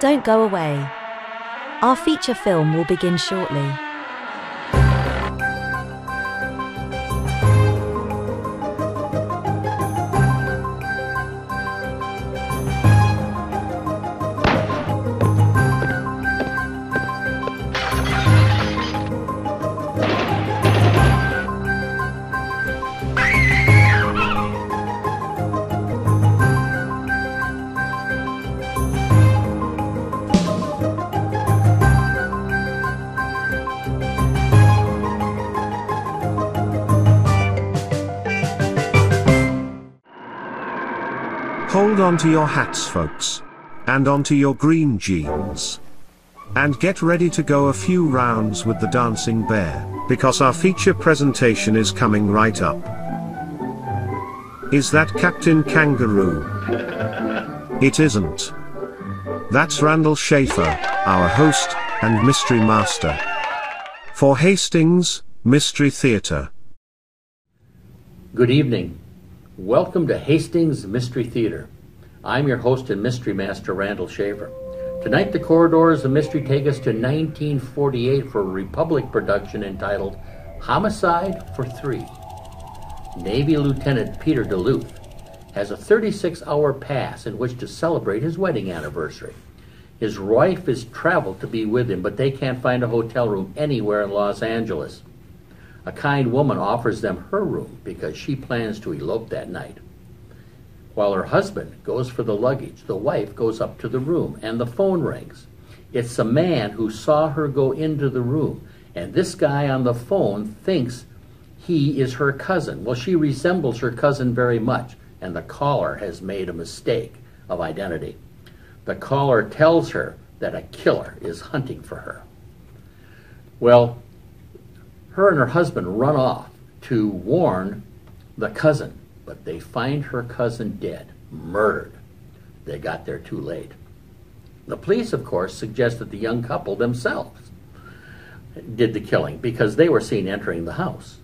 Don't go away. Our feature film will begin shortly. Hold on to your hats, folks. And onto your green jeans. And get ready to go a few rounds with the dancing bear, because our feature presentation is coming right up. Is that Captain Kangaroo? It isn't. That's Randall Schaefer, our host, and mystery master. For Hastings, Mystery Theater. Good evening. Welcome to Hastings Mystery Theater. I'm your host and mystery master, Randall Shaver. Tonight, the corridors of mystery take us to 1948 for a Republic production entitled Homicide for Three. Navy Lieutenant Peter Duluth has a 36 hour pass in which to celebrate his wedding anniversary. His wife has traveled to be with him, but they can't find a hotel room anywhere in Los Angeles. A kind woman offers them her room because she plans to elope that night. While her husband goes for the luggage, the wife goes up to the room and the phone rings. It's a man who saw her go into the room, and this guy on the phone thinks he is her cousin. Well, she resembles her cousin very much, and the caller has made a mistake of identity. The caller tells her that a killer is hunting for her. Well, her and her husband run off to warn the cousin, but they find her cousin dead, murdered. They got there too late. The police, of course, suggest that the young couple themselves did the killing because they were seen entering the house.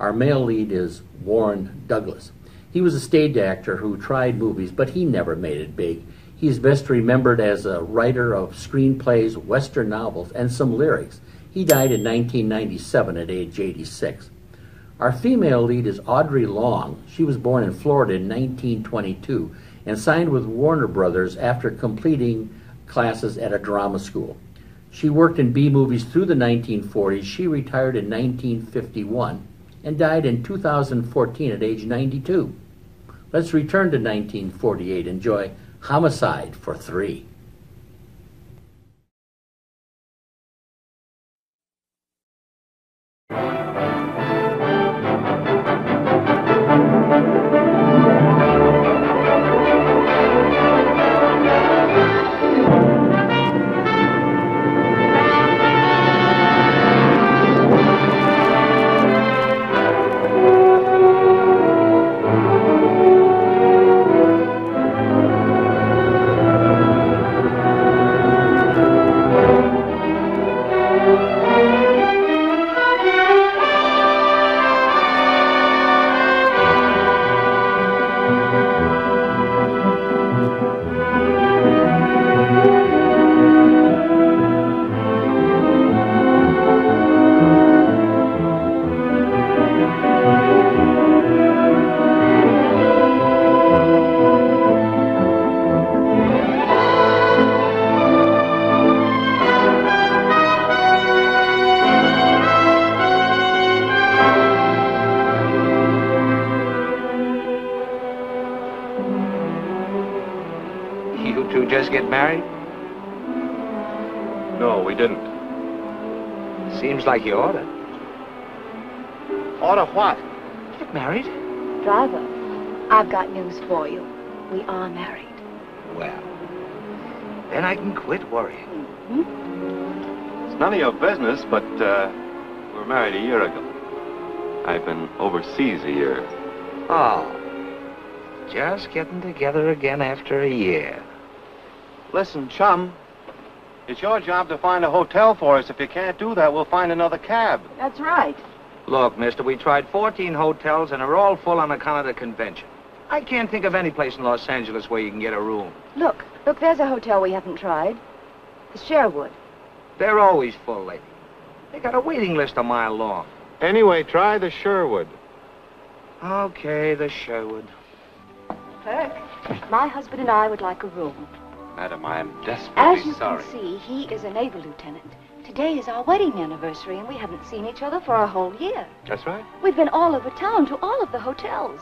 Our male lead is Warren Douglas. He was a stage actor who tried movies, but he never made it big. He's best remembered as a writer of screenplays, western novels, and some lyrics. He died in 1997 at age 86. Our female lead is Audrey Long. She was born in Florida in 1922 and signed with Warner Brothers after completing classes at a drama school. She worked in B movies through the 1940s. She retired in 1951 and died in 2014 at age 92. Let's return to 1948. Enjoy Homicide for Three. You two just get married? No, we didn't. Seems like you oughta. Order what? Get married? Driver, I've got news for you. We are married. Well, then I can quit worrying. It's none of your business, but uh, we were married a year ago. I've been overseas a year. Oh, just getting together again after a year. Listen, chum, it's your job to find a hotel for us. If you can't do that, we'll find another cab. That's right. Look, mister, we tried 14 hotels and they're all full on account of the convention. I can't think of any place in Los Angeles where you can get a room. Look, look, there's a hotel we haven't tried. The Sherwood. They're always full, lady. They got a waiting list a mile long. Anyway, try the Sherwood. Okay, the Sherwood. Perk, my husband and I would like a room. Madam, I am desperately sorry. As you sorry. can see, he is a naval lieutenant. Today is our wedding anniversary, and we haven't seen each other for a whole year. That's right. We've been all over town to all of the hotels.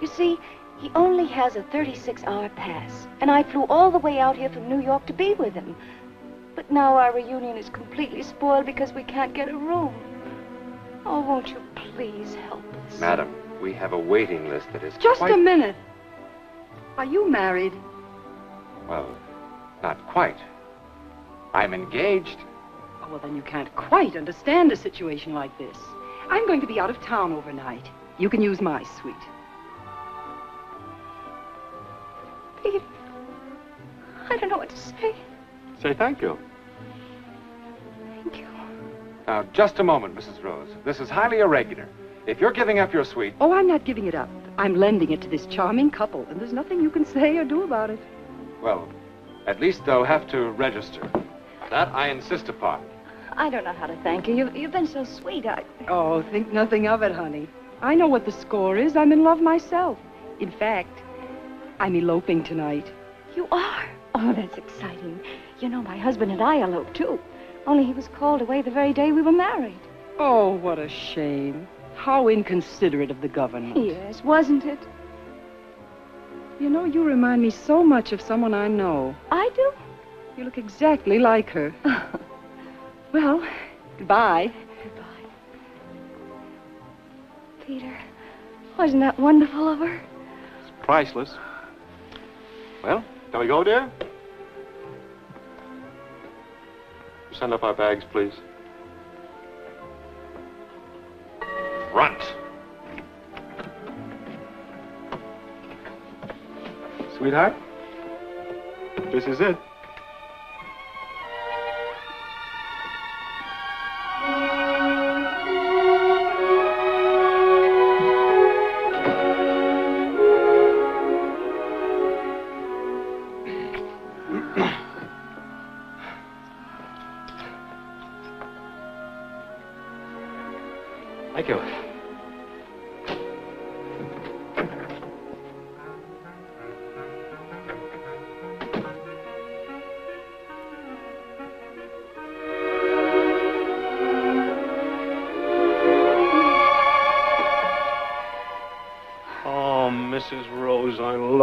You see, he only has a 36-hour pass, and I flew all the way out here from New York to be with him. But now our reunion is completely spoiled because we can't get a room. Oh, won't you please help us? Madam, we have a waiting list that is Just quite... a minute. Are you married? Well, not quite. I'm engaged. Oh, well, then you can't quite understand a situation like this. I'm going to be out of town overnight. You can use my suite. Peter, I don't know what to say. Say thank you. Thank you. Now, just a moment, Mrs. Rose. This is highly irregular. If you're giving up your suite, Oh, I'm not giving it up. I'm lending it to this charming couple, and there's nothing you can say or do about it. well, at least they'll have to register. That I insist upon. I don't know how to thank you. You've, you've been so sweet. I... Oh, think nothing of it, honey. I know what the score is. I'm in love myself. In fact, I'm eloping tonight. You are? Oh, that's exciting. You know, my husband and I eloped, too. Only he was called away the very day we were married. Oh, what a shame. How inconsiderate of the government. Yes, wasn't it? You know, you remind me so much of someone I know. I do? You look exactly like her. well, goodbye. Goodbye. Peter, wasn't that wonderful of her? It's Priceless. Well, can we go, dear? Send up our bags, please. Front. Sweetheart, this is it.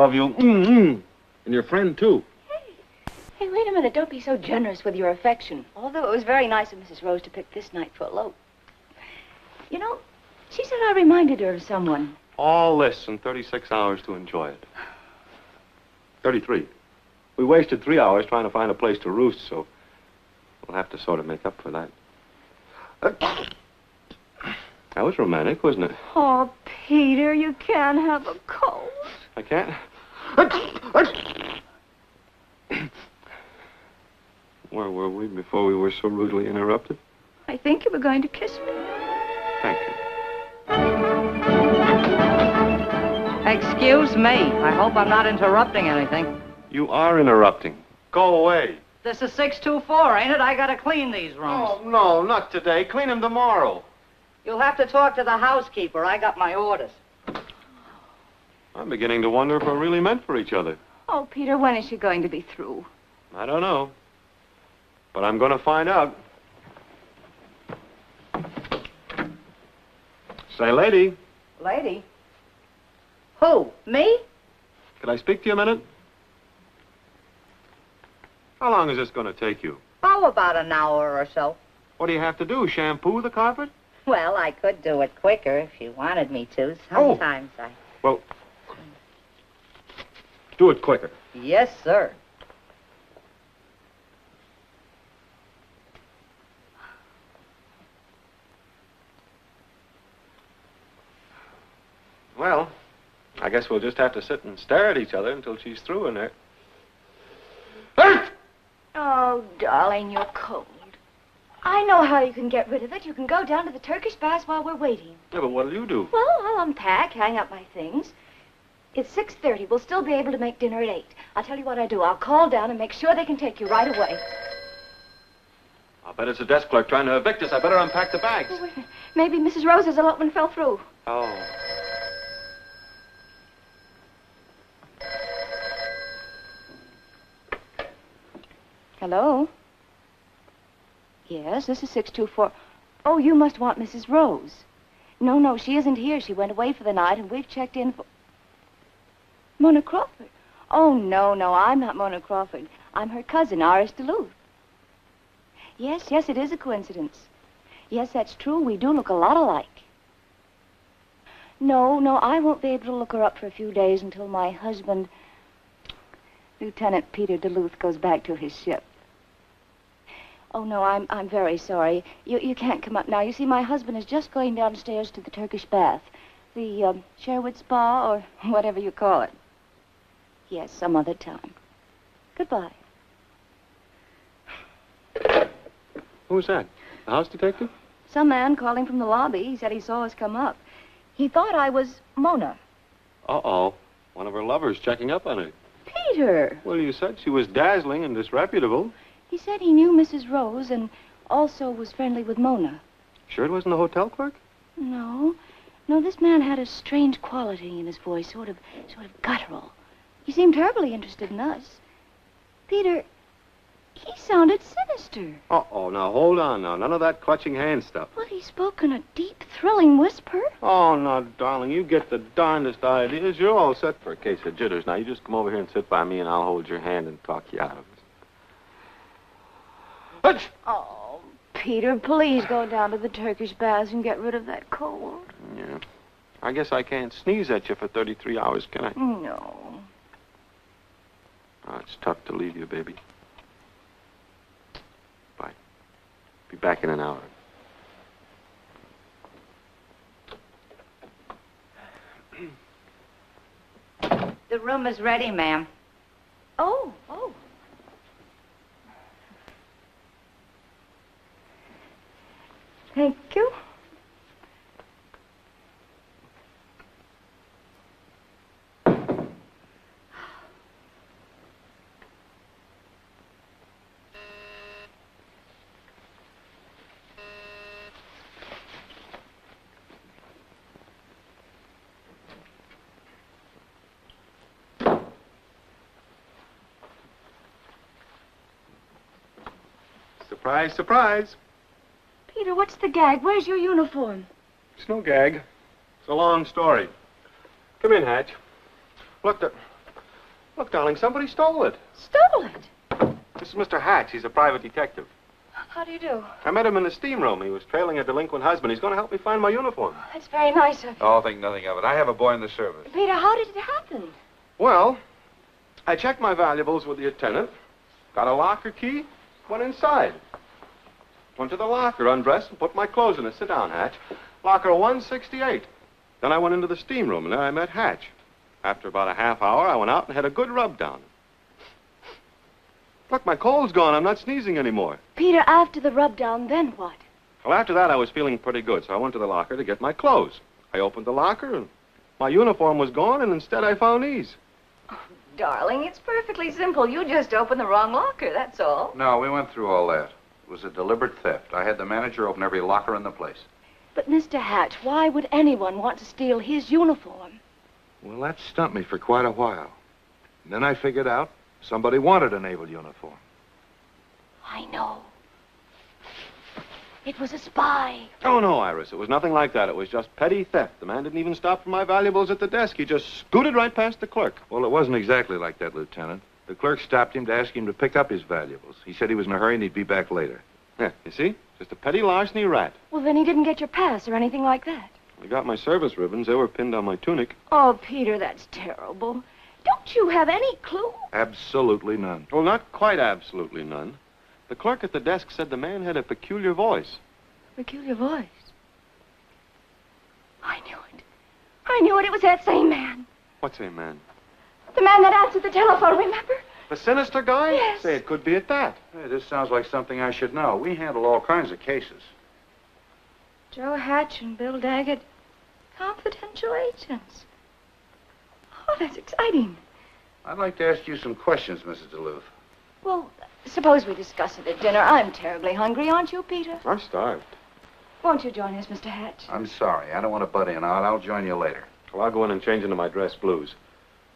Love you. Mm-hmm. And your friend, too. Hey, hey, wait a minute. Don't be so generous with your affection. Although it was very nice of Mrs. Rose to pick this night for a elope. You know, she said I reminded her of someone. All this in 36 hours to enjoy it. 33. We wasted three hours trying to find a place to roost, so we'll have to sort of make up for that. That was romantic, wasn't it? Oh, Peter, you can't have a cold. I can't. Where were we before we were so rudely interrupted? I think you were going to kiss me. Thank you. Excuse me. I hope I'm not interrupting anything. You are interrupting. Go away. This is 624, ain't it? I gotta clean these rooms. Oh, no, not today. Clean them tomorrow. You'll have to talk to the housekeeper. I got my orders. I'm beginning to wonder if we're really meant for each other. Oh, Peter, when is she going to be through? I don't know. But I'm going to find out. Say, lady, Lady? Who? Me? Can I speak to you a minute? How long is this going to take you? Oh, about an hour or so. What do you have to do? Shampoo the carpet? Well, I could do it quicker if you wanted me to. Oh. Sometimes I. Well, do it quicker. Yes, sir. Well, I guess we'll just have to sit and stare at each other until she's through in there. Oh, darling, you're cold. I know how you can get rid of it. You can go down to the Turkish baths while we're waiting. Yeah, but what'll you do? Well, I'll unpack, hang up my things. It's 6.30. We'll still be able to make dinner at 8. I'll tell you what I do. I'll call down and make sure they can take you right away. I'll bet it's a desk clerk trying to evict us. I better unpack the bags. Oh, wait a minute. Maybe Mrs. Rose's elopement fell through. Oh. Hello? Yes, this is 624. Oh, you must want Mrs. Rose. No, no, she isn't here. She went away for the night, and we've checked in for... Mona Crawford? Oh, no, no, I'm not Mona Crawford. I'm her cousin, Iris Duluth. Yes, yes, it is a coincidence. Yes, that's true. We do look a lot alike. No, no, I won't be able to look her up for a few days until my husband, Lieutenant Peter Duluth, goes back to his ship. Oh, no, I'm, I'm very sorry. You, you can't come up now. You see, my husband is just going downstairs to the Turkish bath. The um, Sherwood Spa, or whatever you call it. Yes, some other time. Goodbye. Who's that? The house detective? Some man calling from the lobby. He said he saw us come up. He thought I was Mona. Uh-oh. One of her lovers checking up on her. Peter! Well, you said she was dazzling and disreputable. He said he knew Mrs. Rose and also was friendly with Mona. Sure it wasn't the hotel clerk? No. No, this man had a strange quality in his voice, sort of sort of guttural. He seemed terribly interested in us. Peter, he sounded sinister. Uh-oh, now hold on now. None of that clutching hand stuff. Well, he spoke in a deep, thrilling whisper. Oh, now, darling, you get the darndest ideas. You're all set for a case of jitters. Now, you just come over here and sit by me, and I'll hold your hand and talk you out of it. Hutch! Oh, Peter, please go down to the Turkish baths and get rid of that cold. Yeah. I guess I can't sneeze at you for 33 hours, can I? No. Oh, it's tough to leave you, baby. Bye. Be back in an hour. The room is ready, ma'am. Oh, oh. Thank you. Surprise, surprise. Peter, what's the gag? Where's your uniform? It's no gag. It's a long story. Come in, Hatch. Look, the... Look, darling, somebody stole it. Stole it. This is Mr. Hatch. He's a private detective. How do you do? I met him in the steam room. He was trailing a delinquent husband. He's going to help me find my uniform. That's very nice of you. Oh, think nothing of it. I have a boy in the service. Peter, how did it happen? Well, I checked my valuables with the attendant, got a locker key, went inside. Went to the locker, undressed, and put my clothes in it. Sit down, Hatch. Locker 168. Then I went into the steam room, and there I met Hatch. After about a half hour, I went out and had a good rub down. Look, my cold's gone. I'm not sneezing anymore. Peter, after the rub down, then what? Well, after that, I was feeling pretty good, so I went to the locker to get my clothes. I opened the locker, and my uniform was gone, and instead I found these. Darling, it's perfectly simple. You just opened the wrong locker, that's all. No, we went through all that. It was a deliberate theft. I had the manager open every locker in the place. But, Mr. Hatch, why would anyone want to steal his uniform? Well, that stumped me for quite a while. And then I figured out somebody wanted a naval uniform. I know. It was a spy. Oh, no, Iris. It was nothing like that. It was just petty theft. The man didn't even stop for my valuables at the desk. He just scooted right past the clerk. Well, it wasn't exactly like that, Lieutenant. The clerk stopped him to ask him to pick up his valuables. He said he was in a hurry and he'd be back later. Yeah, you see? Just a petty larceny rat. Well, then he didn't get your pass or anything like that. I got my service ribbons. They were pinned on my tunic. Oh, Peter, that's terrible. Don't you have any clue? Absolutely none. Well, not quite absolutely none. The clerk at the desk said the man had a peculiar voice. A peculiar voice. I knew it. I knew it. It was that same man. What same man? The man that answered the telephone, remember? The sinister guy? Yes. Say, it could be at that. Hey, this sounds like something I should know. We handle all kinds of cases. Joe Hatch and Bill Daggett, confidential agents. Oh, that's exciting. I'd like to ask you some questions, Mrs. Duluth. Well, suppose we discuss it at dinner. I'm terribly hungry, aren't you, Peter? I'm starved. Won't you join us, Mr. Hatch? I'm sorry. I don't want to butt in. I'll, I'll join you later. Well, I'll go in and change into my dress blues.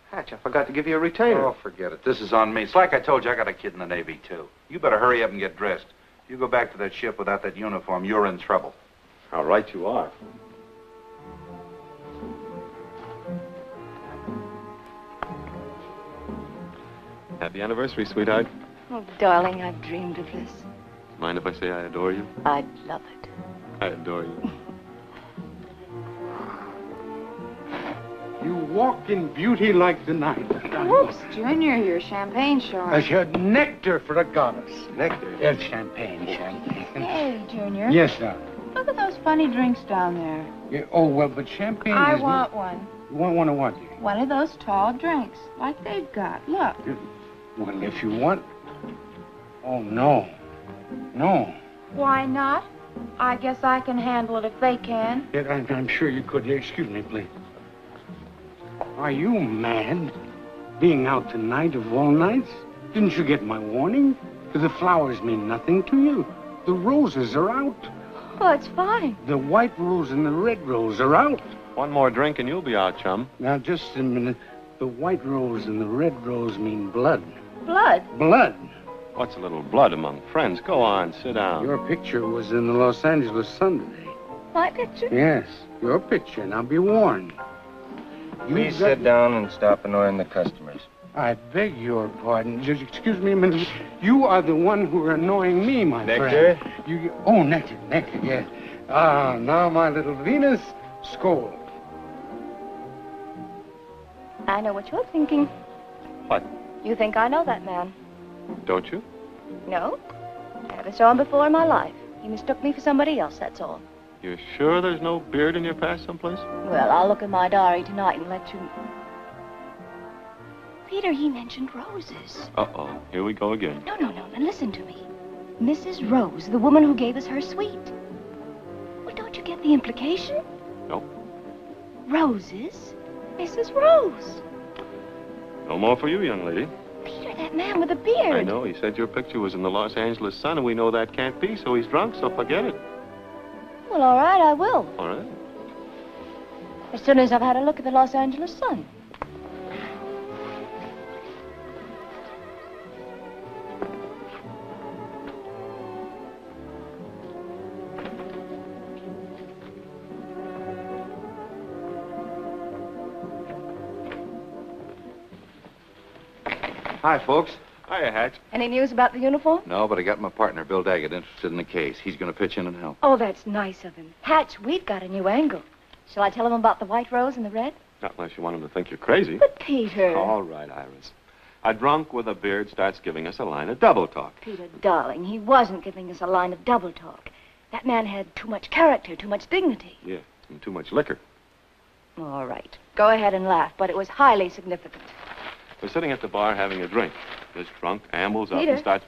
Hatch, I forgot to give you a retainer. Oh, forget it. This is on me. It's like I told you, I got a kid in the Navy, too. You better hurry up and get dressed. If You go back to that ship without that uniform, you're in trouble. How right you are. Happy anniversary, sweetheart. Oh, darling, I've dreamed of this. Mind if I say I adore you? I'd love it. I adore you. You walk in beauty like the night. Whoops, Junior, your champagne short. I said nectar for a goddess. Nectar? Yes, champagne, champagne. Hey, Junior. Yes, darling. Look at those funny drinks down there. Yeah, oh, well, but champagne I is... want one. You want one of what, dear? One of those tall drinks, like they've got. Look. Well, if you want... Oh, no. No. Why not? I guess I can handle it if they can. Yeah, I'm, I'm sure you could. Excuse me, please. Are you mad? Being out tonight of all nights? Didn't you get my warning? The flowers mean nothing to you. The roses are out. Oh, it's fine. The white rose and the red rose are out. One more drink and you'll be out, chum. Now, just a minute. The white rose and the red rose mean blood. Blood? Blood. What's a little blood among friends? Go on, sit down. Your picture was in the Los Angeles Sun today. My picture? Yes, your picture. Now be warned. You Please got- sit down and stop annoying the customers. I beg your pardon. Just excuse me a minute. You are the one who are annoying me, my Nectar? friend. You, oh, nectar, nectar, yes. Ah, now, my little Venus, scold. I know what you're thinking. What? You think I know that man. Don't you? No. I never saw him before in my life. He mistook me for somebody else, that's all. You're sure there's no beard in your past someplace? Well, I'll look in my diary tonight and let you... Peter, he mentioned roses. Uh-oh. Here we go again. No, no, no. Now listen to me. Mrs. Rose, the woman who gave us her suite. Well, don't you get the implication? No. Roses? Mrs. Rose. No more for you, young lady. Peter, that man with the beard. I know. He said your picture was in the Los Angeles Sun, and we know that can't be, so he's drunk, so forget it. Well, all right, I will. All right. As soon as I've had a look at the Los Angeles Sun. Hi, folks. Hiya, Hatch. Any news about the uniform? No, but I got my partner, Bill Daggett, interested in the case. He's going to pitch in and help. Oh, that's nice of him. Hatch, we've got a new angle. Shall I tell him about the white rose and the red? Not unless you want him to think you're crazy. But, Peter. All right, Iris. A drunk with a beard starts giving us a line of double talk. Peter, darling, he wasn't giving us a line of double talk. That man had too much character, too much dignity. Yeah, and too much liquor. All right. Go ahead and laugh, but it was highly significant. We're sitting at the bar having a drink. This drunk ambles up Peter. and starts.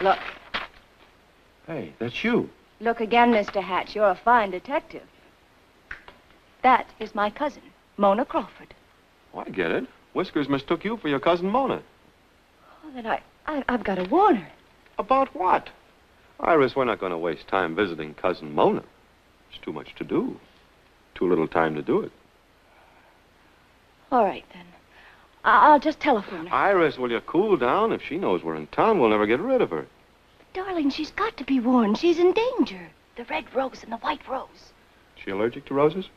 Look. Hey, that's you. Look again, Mr. Hatch. You're a fine detective. That is my cousin, Mona Crawford. Oh, I get it. Whiskers mistook you for your cousin Mona. Oh, then I, I, I've got to warn her. About what? Iris, we're not going to waste time visiting cousin Mona. It's too much to do. Too little time to do it. All right, then. I- I'll just telephone her. Iris, will you cool down? If she knows we're in town, we'll never get rid of her. Darling, she's got to be warned. She's in danger. The red rose and the white rose. She allergic to roses?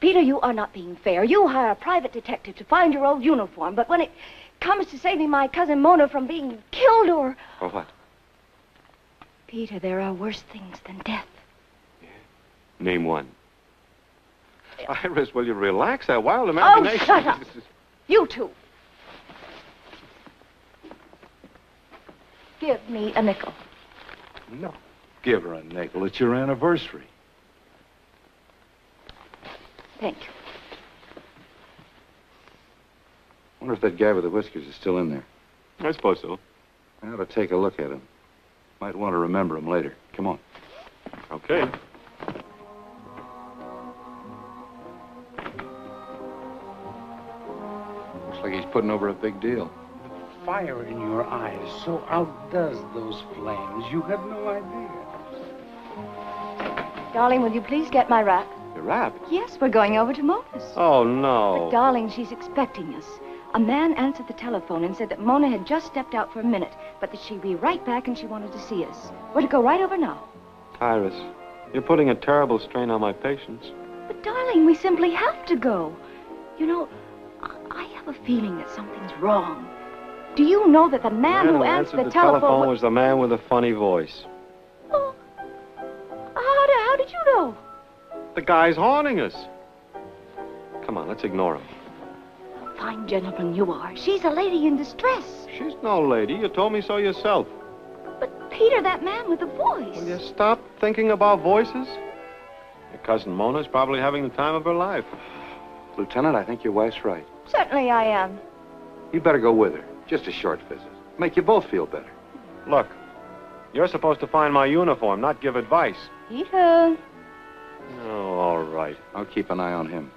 Peter, you are not being fair. You hire a private detective to find your old uniform, but when it comes to saving my cousin Mona from being killed or... Or what? Peter, there are worse things than death. Name one. Iris, will you relax that wild imagination... Oh, imagination? shut up. You two. Give me a nickel. No. Give her a nickel. It's your anniversary. Thank you. Wonder if that guy with the whiskers is still in there. I suppose so. I ought to take a look at him. Might want to remember him later. Come on. Okay. Putting over a big deal. The fire in your eyes so outdoes those flames. You have no idea. Darling, will you please get my wrap? Your wrap? Yes, we're going over to Mona's. Oh, But, no. darling, she's expecting us. A man answered the telephone and said that Mona had just stepped out for a minute, but that she'd be right back and she wanted to see us. We're to go right over now. Iris, you're putting a terrible strain on my patience. But, darling, we simply have to go. You know, I- I have a feeling that something's wrong. Do you know that the man, who answered, the, telephone, was the man with the funny voice. Oh, how, did, how did you know? The guy's haunting us. Come on, let's ignore him. Fine gentleman you are. She's a lady in distress. She's no lady. You told me so yourself. But, Peter, that man with the voice. Will you stop thinking about voices? Your cousin Mona's probably having the time of her life. Lieutenant, I think your wife's right. Certainly I am. You better go with her. Just a short visit. Make you both feel better. Look, you're supposed to find my uniform, not give advice. Peter. Oh, all right. I'll keep an eye on him.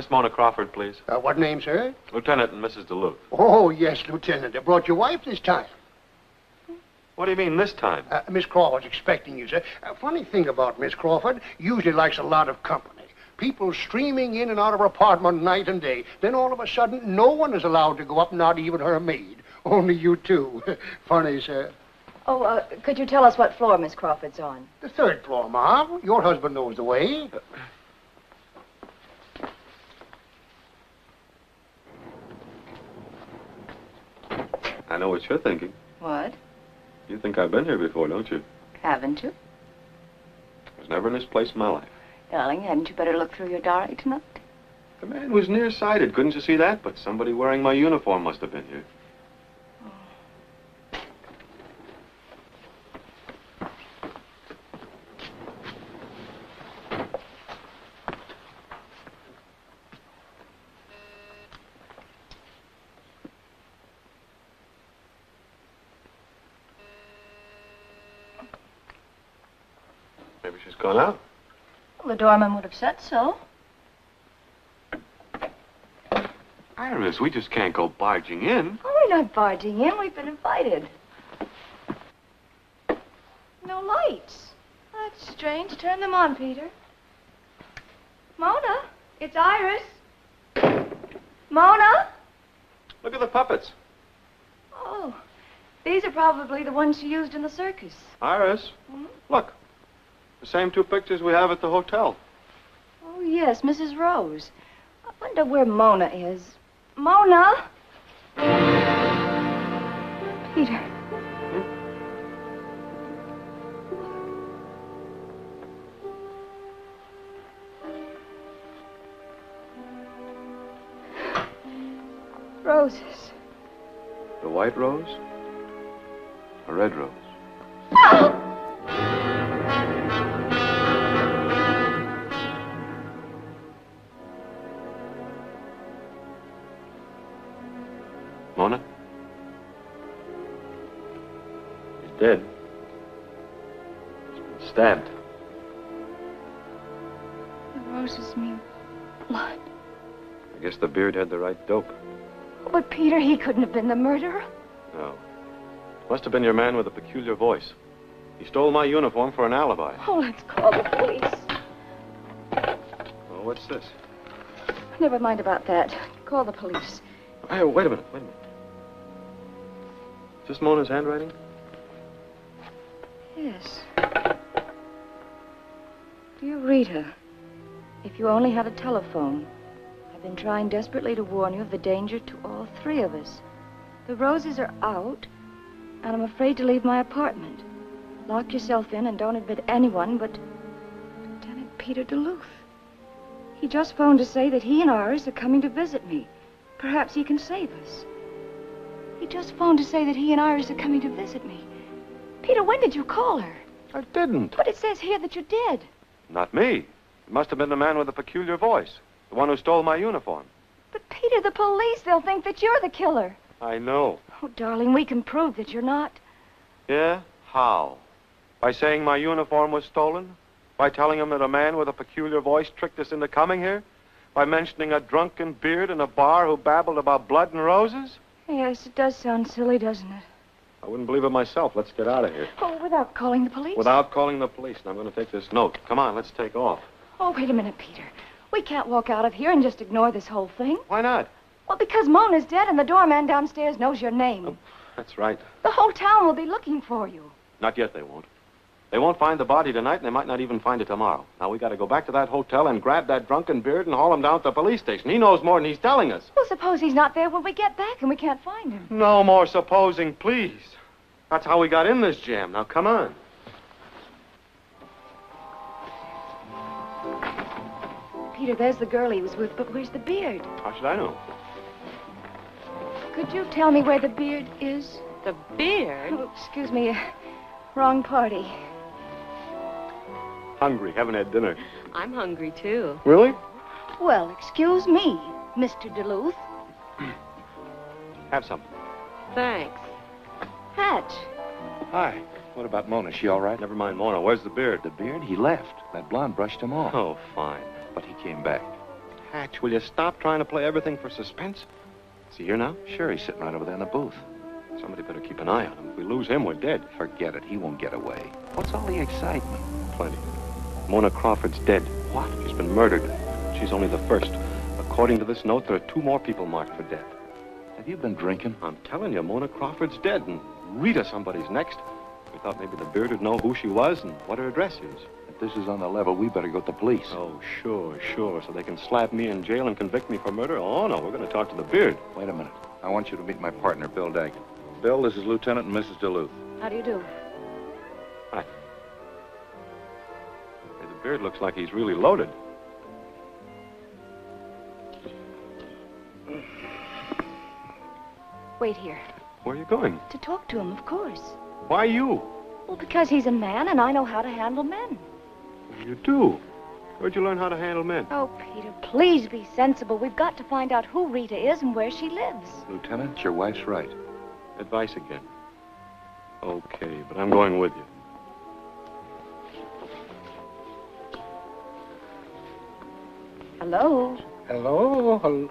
Miss Mona Crawford, please. Uh, what name, sir? Lieutenant and Mrs. Duluth. Oh, yes, Lieutenant. I brought your wife this time. What do you mean this time? Uh, Miss Crawford's expecting you, sir. Uh, funny thing about Miss Crawford, usually likes a lot of company. People streaming in and out of her apartment night and day. Then all of a sudden, no one is allowed to go up, not even her maid. Only you two. Funny, sir. Oh, uh, could you tell us what floor Miss Crawford's on? The third floor, Ma. Your husband knows the way. I know what you're thinking. What? You think I've been here before, don't you? Haven't you? I was never in this place in my life. Darling, hadn't you better look through your diary tonight? The man was nearsighted. Couldn't you see that? But somebody wearing my uniform must have been here. Maybe she's gone out. Doorman would have said so. Iris, we just can't go barging in. Oh, we're not barging in. We've been invited. No lights. That's strange. Turn them on, Peter. Mona, it's Iris. Mona? Look at the puppets. Oh, these are probably the ones she used in the circus. Iris, Hmm? look. The same two pictures we have at the hotel. Oh, yes, Mrs. Rose. I wonder where Mona is. Mona? Peter. Roses. The white rose? A red rose? Beard had the right dope. Oh, but Peter, he couldn't have been the murderer. No. Must have been your man with a peculiar voice. He stole my uniform for an alibi. Oh, let's call the police. Oh, what's this? Never mind about that. Call the police. Hey, wait a minute, wait a minute. Is this Mona's handwriting? Yes. Dear Rita, if you only had a telephone, I've been trying desperately to warn you of the danger to all three of us. The roses are out, and I'm afraid to leave my apartment. Lock yourself in and don't admit anyone but Lieutenant Peter Duluth. He just phoned to say that he and Iris are coming to visit me. Perhaps he can save us. He just phoned to say that he and Iris are coming to visit me. Peter, when did you call her? I didn't. But it says here that you did. Not me. It must have been the man with the peculiar voice. The one who stole my uniform. But Peter, the police, they'll think that you're the killer. I know. Oh, darling, we can prove that you're not. Yeah? How? By saying my uniform was stolen? By telling him that a man with a peculiar voice tricked us into coming here? By mentioning a drunken beard in a bar who babbled about blood and roses? Yes, it does sound silly, doesn't it? I wouldn't believe it myself. Let's get out of here. Oh, without calling the police? Without calling the police. And I'm going to take this note. Come on, let's take off. Oh, wait a minute, Peter. We can't walk out of here and just ignore this whole thing. Why not? Well, because Mona's dead and the doorman downstairs knows your name. Oh, that's right. The whole town will be looking for you. Not yet, they won't. They won't find the body tonight, and they might not even find it tomorrow. Now, we got to go back to that hotel and grab that drunken beard and haul him down to the police station. He knows more than he's telling us. Well, suppose he's not there when we get back and we can't find him. No more supposing, please. That's how we got in this jam. Now, come on. Peter, there's the girl he was with, but where's the beard? How should I know? Could you tell me where the beard is? The beard? Oh, excuse me. Wrong party. Hungry. Haven't had dinner. I'm hungry, too. Really? Well, excuse me, Mr. Duluth. Have some. Thanks. Hatch. Hi. What about Mona? Is she all right? Never mind Mona. Where's the beard? The beard? He left. That blonde brushed him off. Oh, fine. But he came back. Hatch, will you stop trying to play everything for suspense? Is he here now? Sure, he's sitting right over there in the booth. Somebody better keep an eye on him. If we lose him, we're dead. Forget it. He won't get away. What's all the excitement? Plenty. Mona Crawford's dead. What? She's been murdered. She's only the first. According to this note, there are two more people marked for death. Have you been drinking? I'm telling you, Mona Crawford's dead, and Rita somebody's next. We thought maybe the beard would know who she was and what her address is. If this is on the level, we better go to the police. Oh, sure, sure. So they can slap me in jail and convict me for murder? Oh, no, we're going to talk to the beard. Wait a minute. I want you to meet my partner, Bill Daggett. Bill, this is Lieutenant and Mrs. Duluth. How do you do? Hi. Hey, the beard looks like he's really loaded. Wait here. Where are you going? To talk to him, of course. Why you? Well, because he's a man and I know how to handle men. You do? Where'd you learn how to handle men? Oh, Peter, please be sensible. We've got to find out who Rita is and where she lives. Lieutenant, your wife's right. Advice again. Okay, but I'm going with you. Hello. Hello. Hello.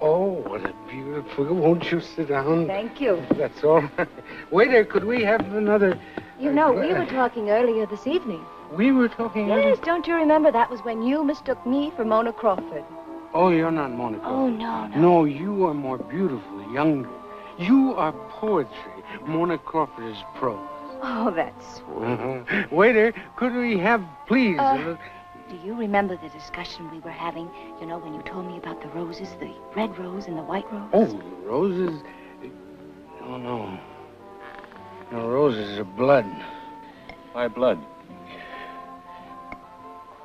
Oh, what a beautiful. Won't you sit down? Thank you. That's all right. Waiter, could we have another? You know, we uh, were talking earlier this evening. We were talking. Yes, don't you remember? That was when you mistook me for Mona Crawford. Oh, you're not Mona Crawford. Oh, no, no. No, you are more beautiful, younger. You are poetry. Mona Crawford is prose. Oh, that's sweet. Uh-huh. Waiter, could we have, please? Uh, a Do you remember the discussion we were having? You know, when you told me about the roses, the red rose and the white rose? Oh, roses. Oh, no. No, roses are blood. My blood?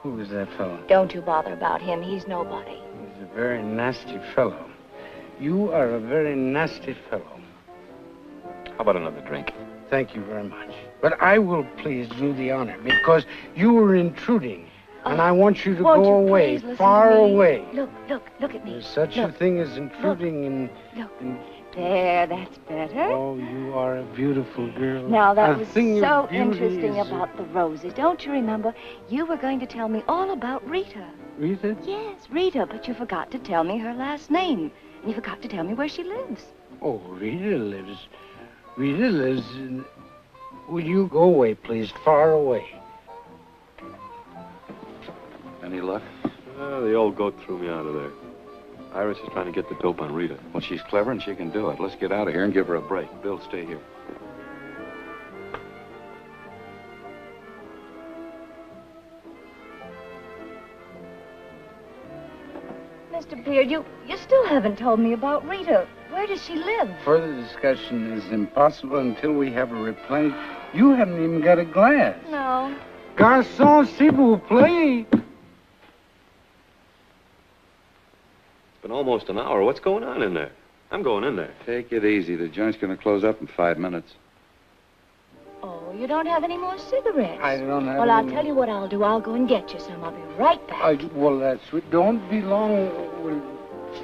Who is that fellow? Don't you bother about him. He's nobody. He's a very nasty fellow. You are a very nasty fellow. How about another drink? Thank you very much. But I will please do the honor because you were intruding. And I want you to oh, go you away, far away. Look, look, look at me. There's such look. a thing as intruding in. Look. in- There, that's better. Oh, you are a beautiful girl. Now, that A was so interesting is- about the roses. Don't you remember? You were going to tell me all about Rita. Rita? Yes, Rita, but you forgot to tell me her last name. And you forgot to tell me where she lives. Oh, Rita lives. Rita lives in. Will you go away, please? Far away. Any luck? Uh, the old goat threw me out of there. Iris is trying to get the dope on Rita. Well, she's clever and she can do it. Let's get out of here and give her a break. Bill, stay here. Mr. Beard, you, you still haven't told me about Rita. Where does she live? Further discussion is impossible until we have a replenished. You haven't even got a glass. No. Garçon, s'il vous plaît. Been almost an hour. What's going on in there? I'm going in there. Take it easy. The joint's going to close up in five minutes. Oh, you don't have any more cigarettes. I don't have Well, I'll any- tell you what I'll do. I'll go and get you some. I'll be right back. Uh, well, that's sweet. Don't be long.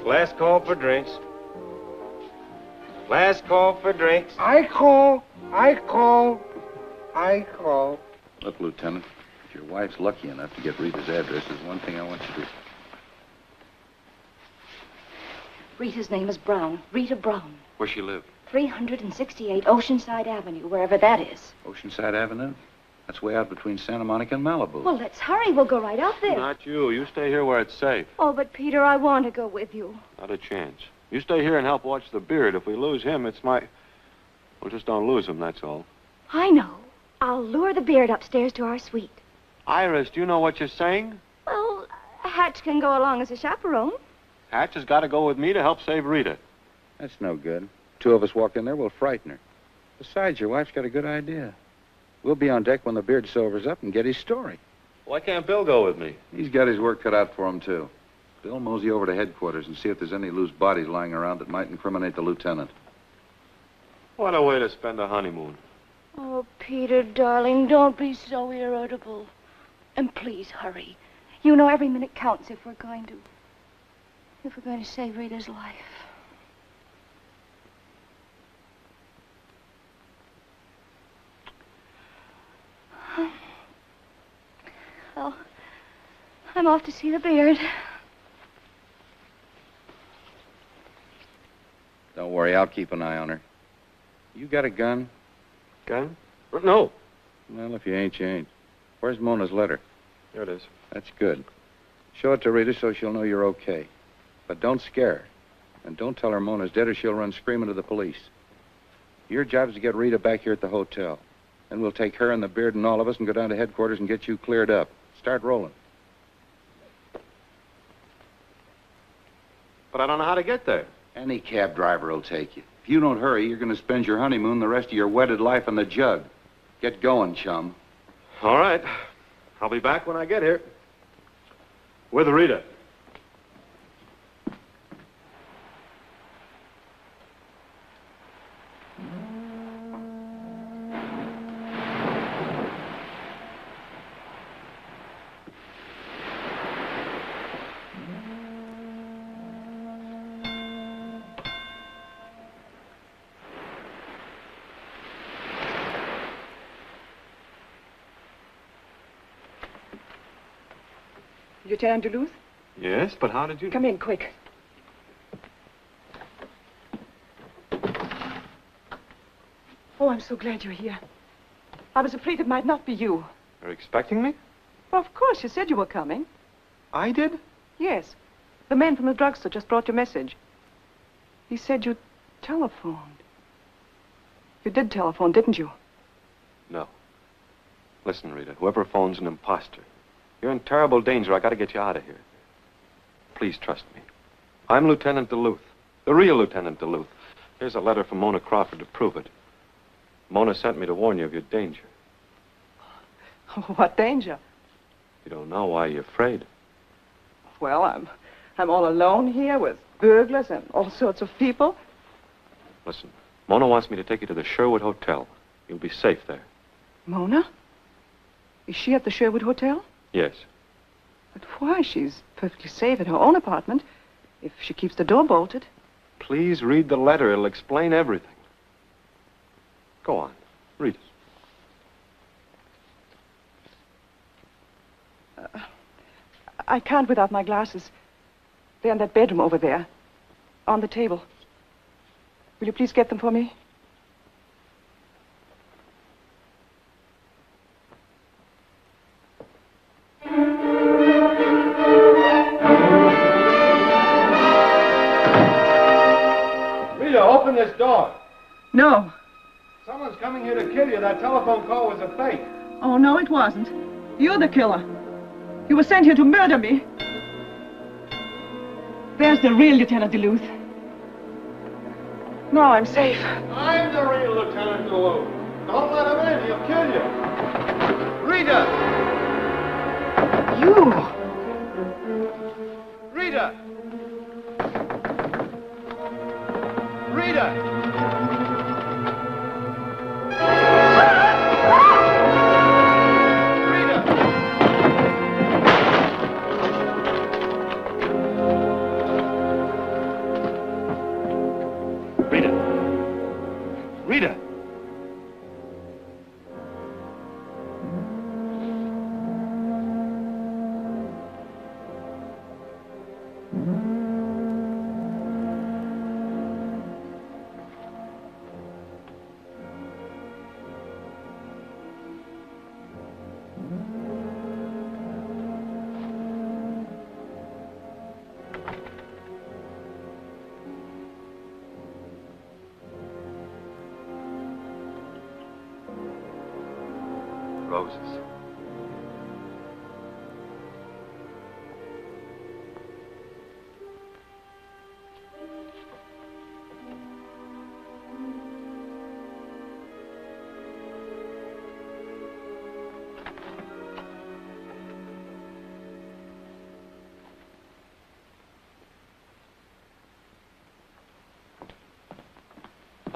Last call for drinks. Last call for drinks. I call. I call. I call. Look, Lieutenant, if your wife's lucky enough to get Rita's address, there's one thing I want you to... Rita's name is Brown. Rita Brown. Where she live? 368 Oceanside Avenue, wherever that is. Oceanside Avenue? That's way out between Santa Monica and Malibu. Well, let's hurry. We'll go right out there. Not you. You stay here where it's safe. Oh, but Peter, I want to go with you. Not a chance. You stay here and help watch the beard. If we lose him, it's my... Well, just don't lose him, that's all. I know. I'll lure the beard upstairs to our suite. Iris, do you know what you're saying? Well, Hatch can go along as a chaperone. Hatch has got to go with me to help save Rita. That's no good. Two of us walk in there, we'll frighten her. Besides, your wife's got a good idea. We'll be on deck when the beard sobers up and get his story. Why can't Bill go with me? He's got his work cut out for him, too. Bill mosey over to headquarters and see if there's any loose bodies lying around that might incriminate the lieutenant. What a way to spend a honeymoon. Oh, Peter, darling, don't be so irritable. And please hurry. You know every minute counts if we're going to. If we're going to save Rita's life. Well, I'm off to see the beard. Don't worry, I'll keep an eye on her. You got a gun? Gun? No. Well, if you ain't, you ain't. Where's Mona's letter? Here it is. That's good. Show it to Rita so she'll know you're okay. But don't scare her. And don't tell her Mona's dead or she'll run screaming to the police. Your job is to get Rita back here at the hotel. Then we'll take her and the beard and all of us and go down to headquarters and get you cleared up. Start rolling. But I don't know how to get there. Any cab driver will take you. If you don't hurry, you're going to spend your honeymoon the rest of your wedded life in the jug. Get going, chum. All right. I'll be back when I get here. With Rita. Lieutenant Duluth? Yes, but how did you... Come in, quick. Oh, I'm so glad you're here. I was afraid it might not be you. You're expecting me? Well, of course, you said you were coming. I did? Yes. The man from the drugstore just brought your message. He said you telephoned. You did telephone, didn't you? No. Listen, Rita, whoever phone's an imposter. You're in terrible danger. I gotta get you out of here. Please trust me. I'm Lieutenant Duluth. The real Lieutenant Duluth. Here's a letter from Mona Crawford to prove it. Mona sent me to warn you of your danger. What danger? You don't know why you're afraid. Well, I'm I'm all alone here with burglars and all sorts of people. Listen, Mona wants me to take you to the Sherwood Hotel. You'll be safe there. Mona? Is she at the Sherwood Hotel? Yes. But why? She's perfectly safe in her own apartment if she keeps the door bolted. Please read the letter. It'll explain everything. Go on. Read it. Uh, I can't without my glasses. They're in that bedroom over there. On the table. Will you please get them for me? That telephone call was a fake. Oh, no, it wasn't. You're the killer. You were sent here to murder me. There's the real Lieutenant Duluth. Now I'm safe. I'm the real Lieutenant Duluth. Don't let him in. He'll kill you. Rita! You! Rita! Rita! Rita,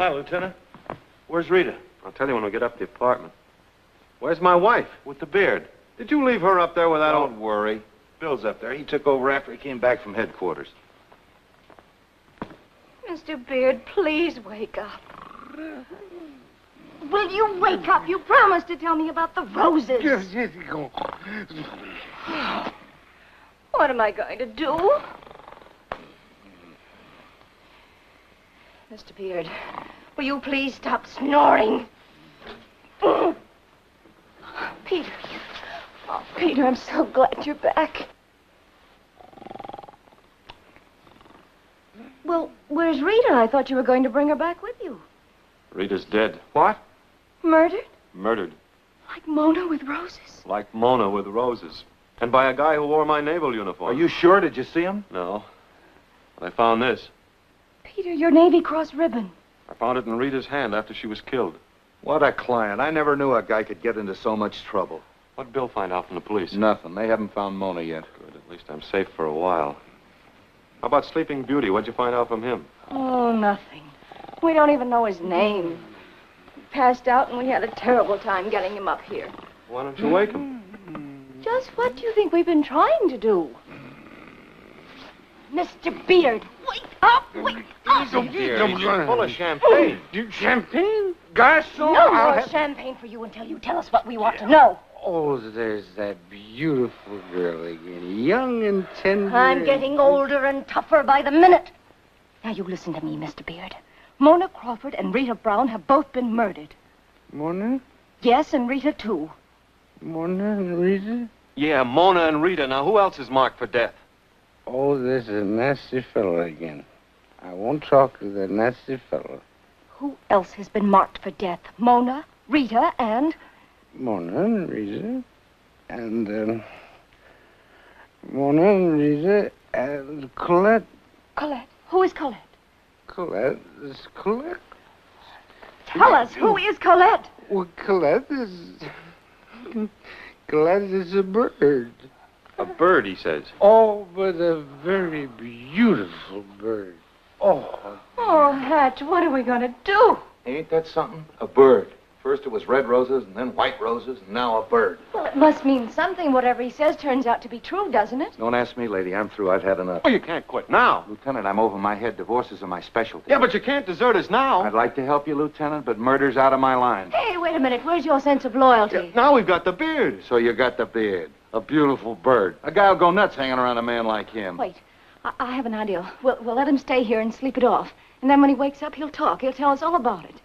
Hi, Lieutenant. Where's Rita? I'll tell you when we get up to the apartment. Where's my wife? With the beard. Did you leave her up there with that Don't old... worry. Bill's up there. He took over after he came back from headquarters. Mr. Beard, please wake up. Will you wake up? You promised to tell me about the roses. Yes, yes, go. What am I going to do? Mr. Beard, will you please stop snoring? Peter. Oh, Peter, I'm so glad you're back. Well, where's Rita? I thought you were going to bring her back with you. Rita's dead. What? Murdered? Murdered. Like Mona with roses? Like Mona with roses. And by a guy who wore my naval uniform. Are you sure? Did you see him? No. But I found this. Peter, your Navy Cross ribbon. I found it in Rita's hand after she was killed. What a client. I never knew a guy could get into so much trouble. What'd Bill find out from the police? Nothing. They haven't found Mona yet. Good. At least I'm safe for a while. How about Sleeping Beauty? What'd you find out from him? Oh, nothing. We don't even know his name. He passed out, and we had a terrible time getting him up here. Why don't you wake him? Hmm. Just what do you think we've been trying to do? Mr. Beard, wake up! Wake up! full of champagne. Champagne? Garçon? No I'll more have- champagne for you until you tell us what we want to know. Oh, there's that beautiful girl again, young and tender. I'm getting older and tougher by the minute. Now, you listen to me, Mr. Beard. Mona Crawford and Rita Brown have both been murdered. Mona? Yes, and Rita, too. Mona and Rita? Yeah, Mona and Rita. Now, who else is marked for death? Oh, there's a nasty fellow again. I won't talk to that nasty fellow. Who else has been marked for death? Mona, Rita, and... Mona and Rita. And, um, Mona and Rita and Colette. Colette. Who is Colette? Colette is Colette. Tell us, who is Colette? Well, Colette is. Colette is a bird. A bird, he says. Oh, but a very beautiful bird. Oh, Oh, Hatch, what are we going to do? Ain't that something? A bird. First it was red roses, and then white roses, and now a bird. Well, it must mean something. Whatever he says turns out to be true, doesn't it? Don't ask me, lady. I'm through. I've had enough. Oh, you can't quit now. Lieutenant, I'm over my head. Divorces are my specialty. Yeah, but you can't desert us now. I'd like to help you, Lieutenant, but murder's out of my line. Hey, wait a minute. Where's your sense of loyalty? Now we've got the beard. So you got the beard. A beautiful bird. A guy'll go nuts hanging around a man like him. Wait. I, I have an idea. We'll, we'll let him stay here and sleep it off. And then when he wakes up, he'll talk. He'll tell us all about it.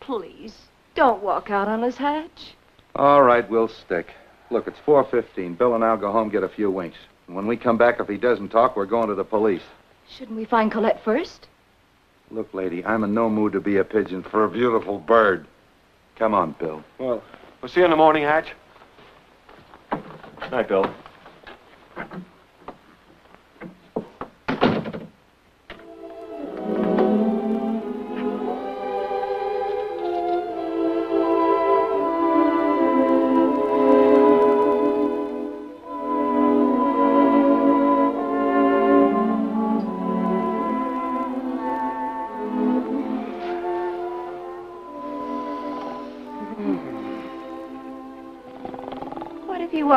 Please, don't walk out on us, Hatch. All right, we'll stick. Look, it's 4.15. Bill and I'll go home, get a few winks. And when we come back, if he doesn't talk, we're going to the police. Shouldn't we find Colette first? Look, lady, I'm in no mood to be a pigeon for a beautiful bird. Come on, Bill. Well, we'll see you in the morning, Hatch. Night, Bill.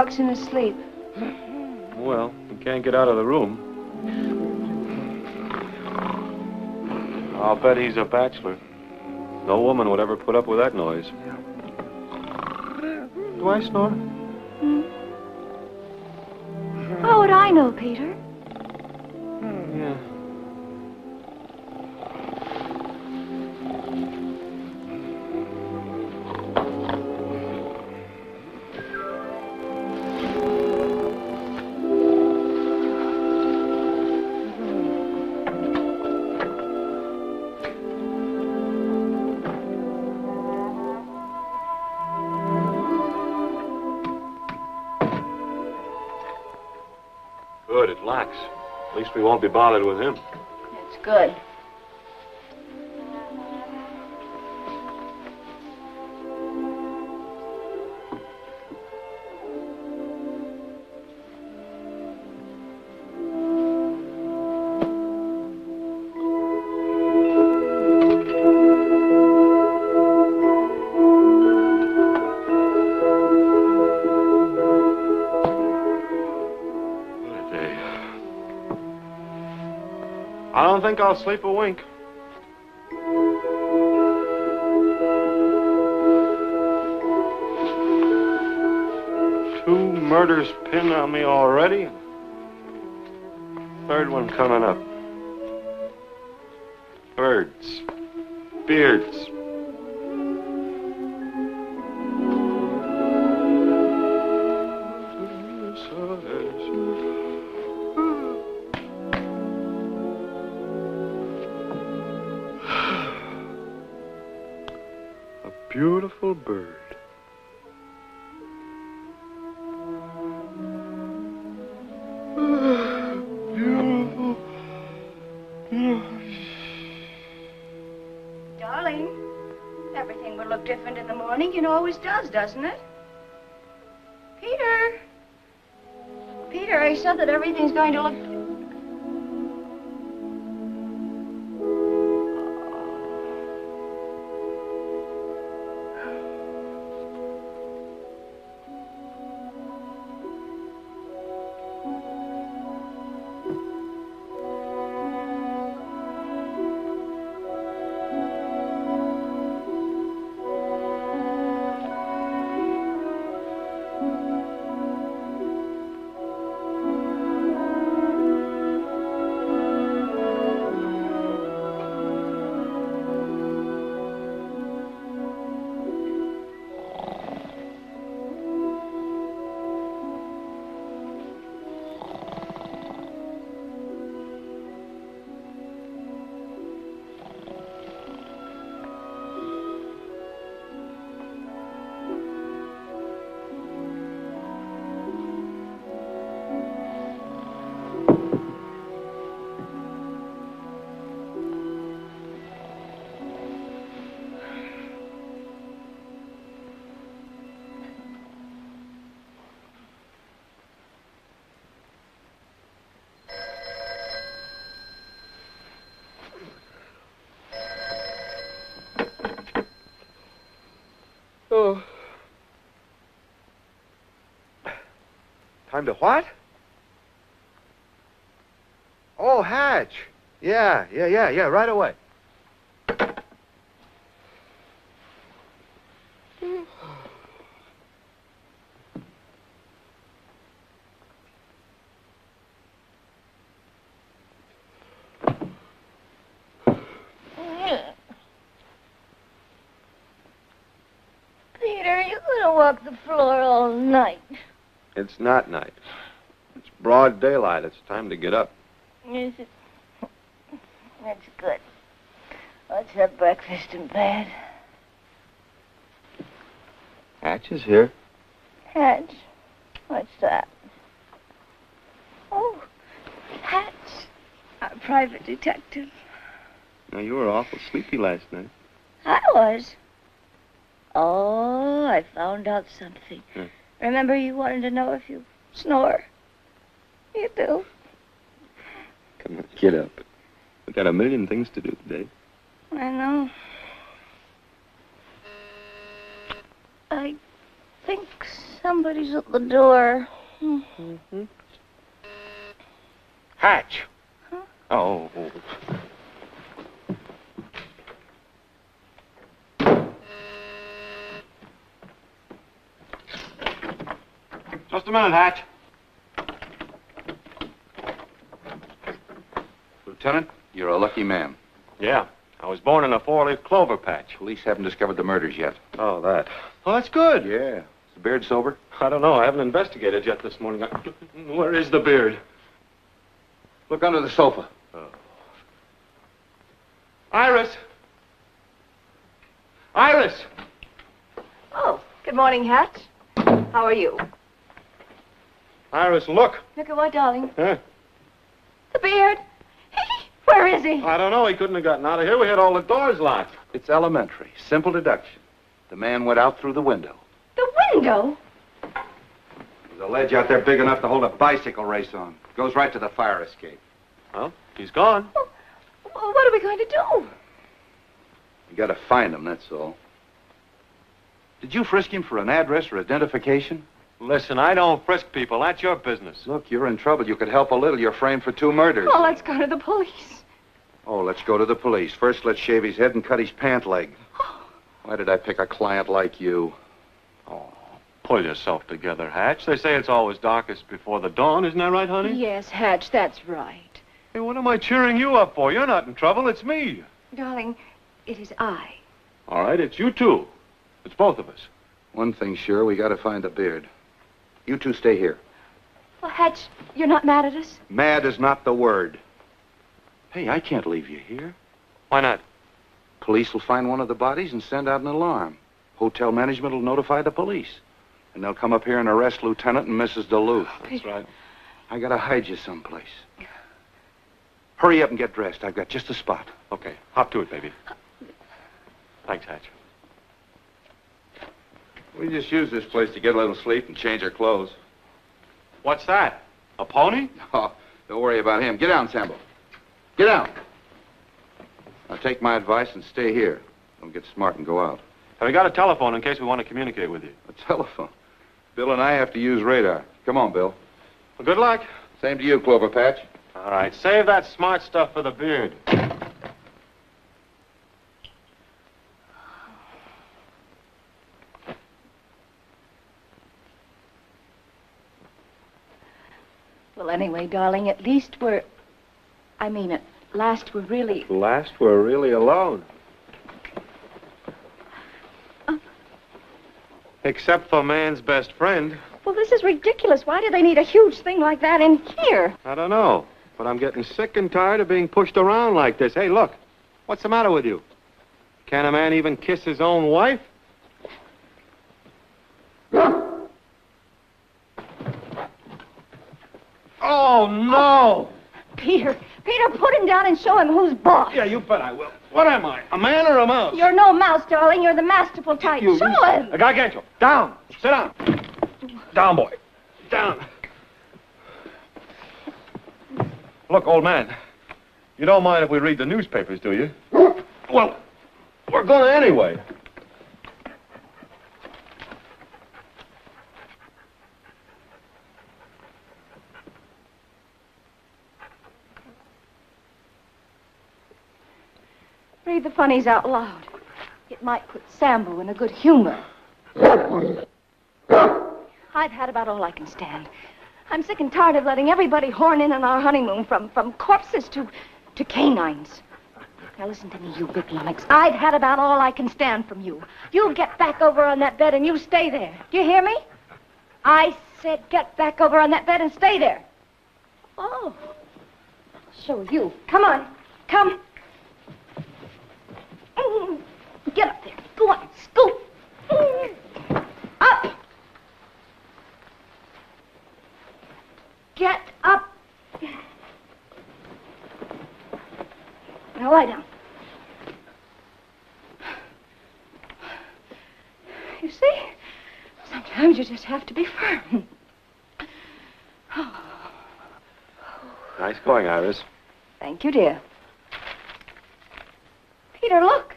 What if in his sleep? Well, he can't get out of the room. I'll bet he's a bachelor. No woman would ever put up with that noise. Do I snore? Hmm? How would I know, Peter? Least we won't be bothered with him. It's good. Think I'll sleep a wink. Two murders pinned on me already. Third one coming up. Doesn't it? Time to what? Oh, Hatch. Yeah, yeah, yeah, yeah, right away. Peter, you're going to walk the floor all night. It's not night. It's broad daylight. It's time to get up. Is it? That's good. Let's have breakfast in bed. Hatch is here. Hatch. What's that? Oh, Hatch. Our private detective. Now, you were awful sleepy last night. I was. Oh, I found out something. Hmm. Remember you wanted to know if you snore? You do. Come on, get up. We've got a million things to do today. I know. I think somebody's at the door. Mm-hmm. Hatch. Oh. Just a minute, Hatch. Lieutenant, you're a lucky man. Yeah, I was born in a four-leaf clover patch. Police haven't discovered the murders yet. Oh, that. Oh, that's good. Yeah. Is the beard sober? I don't know. I haven't investigated yet this morning. I- Where is the beard? Look under the sofa. Oh. Iris! Iris! Oh, good morning, Hatch. How are you? Iris, look. Look at what, darling? Huh? The Beard? Where is he? I don't know. He couldn't have gotten out of here. We had all the doors locked. It's elementary. Simple deduction. The man went out through the window. The window? There's a ledge out there big enough to hold a bicycle race on. Goes right to the fire escape. Well, he's gone. Well, what are we going to do? You gotta find him, that's all. Did you frisk him for an address or identification? Listen, I don't frisk people. That's your business. Look, you're in trouble. You could help a little. You're framed for two murders. Oh, let's go to the police. Oh, let's go to the police. First, let's shave his head and cut his pant leg. Why did I pick a client like you? Oh, pull yourself together, Hatch. They say it's always darkest before the dawn. Isn't that right, honey? Yes, Hatch, that's right. Hey, what am I cheering you up for? You're not in trouble. It's me. Darling, it is I. All right, it's you two. It's both of us. One thing's sure, we gotta find the beard. You two stay here. Well, Hatch, you're not mad at us? Mad is not the word. Hey, I can't leave you here. Why not? Police will find one of the bodies and send out an alarm. Hotel management will notify the police. And they'll come up here and arrest Lieutenant and Mrs. Duluth. Oh, That's right. I gotta hide you someplace. Hurry up and get dressed. I've got just a spot. Okay, hop to it, baby. Thanks, Hatch. We just use this place to get a little sleep and change our clothes. What's that? A pony? Oh, don't worry about him. Get down, Sambo. Get down. Now take my advice and stay here. Don't get smart and go out. Have we got a telephone in case we want to communicate with you? A telephone. Bill and I have to use radar. Come on, Bill. Well, good luck. Same to you, Clover Patch. All right, save that smart stuff for the beard. Well, anyway, darling, at least we're. I mean, at last we're really. At Last, we're really alone. Except for man's best friend. Well, this is ridiculous. Why do they need a huge thing like that in here? I don't know, but I'm getting sick and tired of being pushed around like this. Hey, look, what's the matter with you? Can a man even kiss his own wife? Oh, no! Peter, Peter, put him down and show him who's boss. Yeah, you bet I will. What am I, a man or a mouse? You're no mouse, darling. You're the masterful type. You- show you- him. A gargantuan. Down. Sit down. Down, boy. Down. Look, old man, you don't mind if we read the newspapers, do you? Well, we're gonna anyway. Read the funnies out loud. It might put Sambo in a good humor. I've had about all I can stand. I'm sick and tired of letting everybody horn in on our honeymoon, from, from corpses to, to canines. Now listen to me, you big lummox. I've had about all I can stand from you. You get back over on that bed and you stay there. Do you hear me? I said get back over on that bed and stay there. Oh. So you. Come on. Come. Get up there. Go on. Scoop. Up. Get up. Now lie down. You see? Sometimes you just have to be firm. Nice going, Iris. Thank you, dear. Peter, look.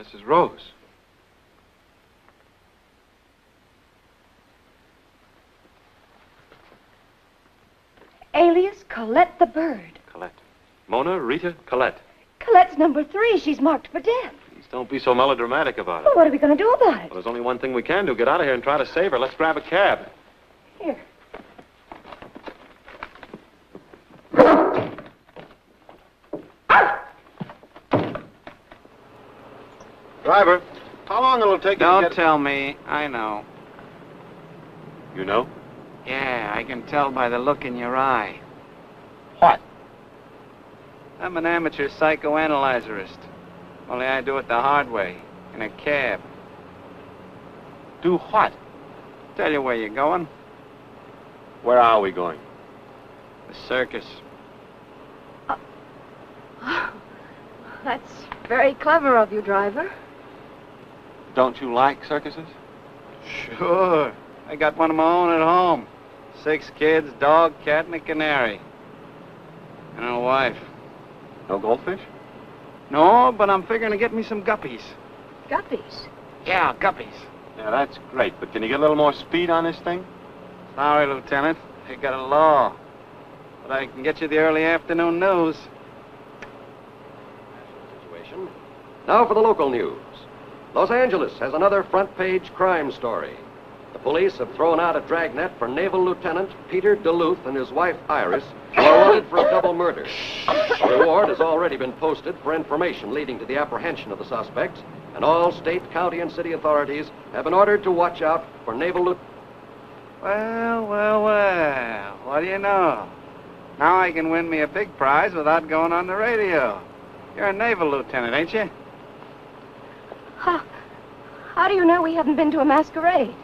Mrs. Rose. Alias Colette the Bird. Colette. Mona, Rita, Colette. Colette's number three. She's marked for death. Please don't be so melodramatic about it. Well, what are we going to do about it? Well, there's only one thing we can do. Get out of here and try to save her. Let's grab a cab. Here. Driver, how long it'll take Don't to get... tell me. I know. You know? Yeah, I can tell by the look in your eye. What? I'm an amateur psychoanalyzerist. Only I do it the hard way, in a cab. Do what? Tell you where you're going. Where are we going? The circus. Oh, that's very clever of you, driver. Don't you like circuses? Sure. I got one of my own at home. Six kids, dog, cat, and a canary. And a wife. No goldfish? No, but I'm figuring to get me some guppies. Guppies. Yeah, guppies. Yeah, that's great, but can you get a little more speed on this thing? Sorry, Lieutenant. I got a law. But I can get you the early afternoon news. situation. Now for the local news. Los Angeles has another front page crime story. The police have thrown out a dragnet for Naval Lieutenant Peter Duluth and his wife Iris, who are wanted for a double murder. A reward has already been posted for information leading to the apprehension of the suspects, and all state, county, and city authorities have been ordered to watch out for Naval Lieutenant. Well, well, well. What do you know? Now I can win me a big prize without going on the radio. You're a naval lieutenant, ain't you? How, how do you know we haven't been to a masquerade?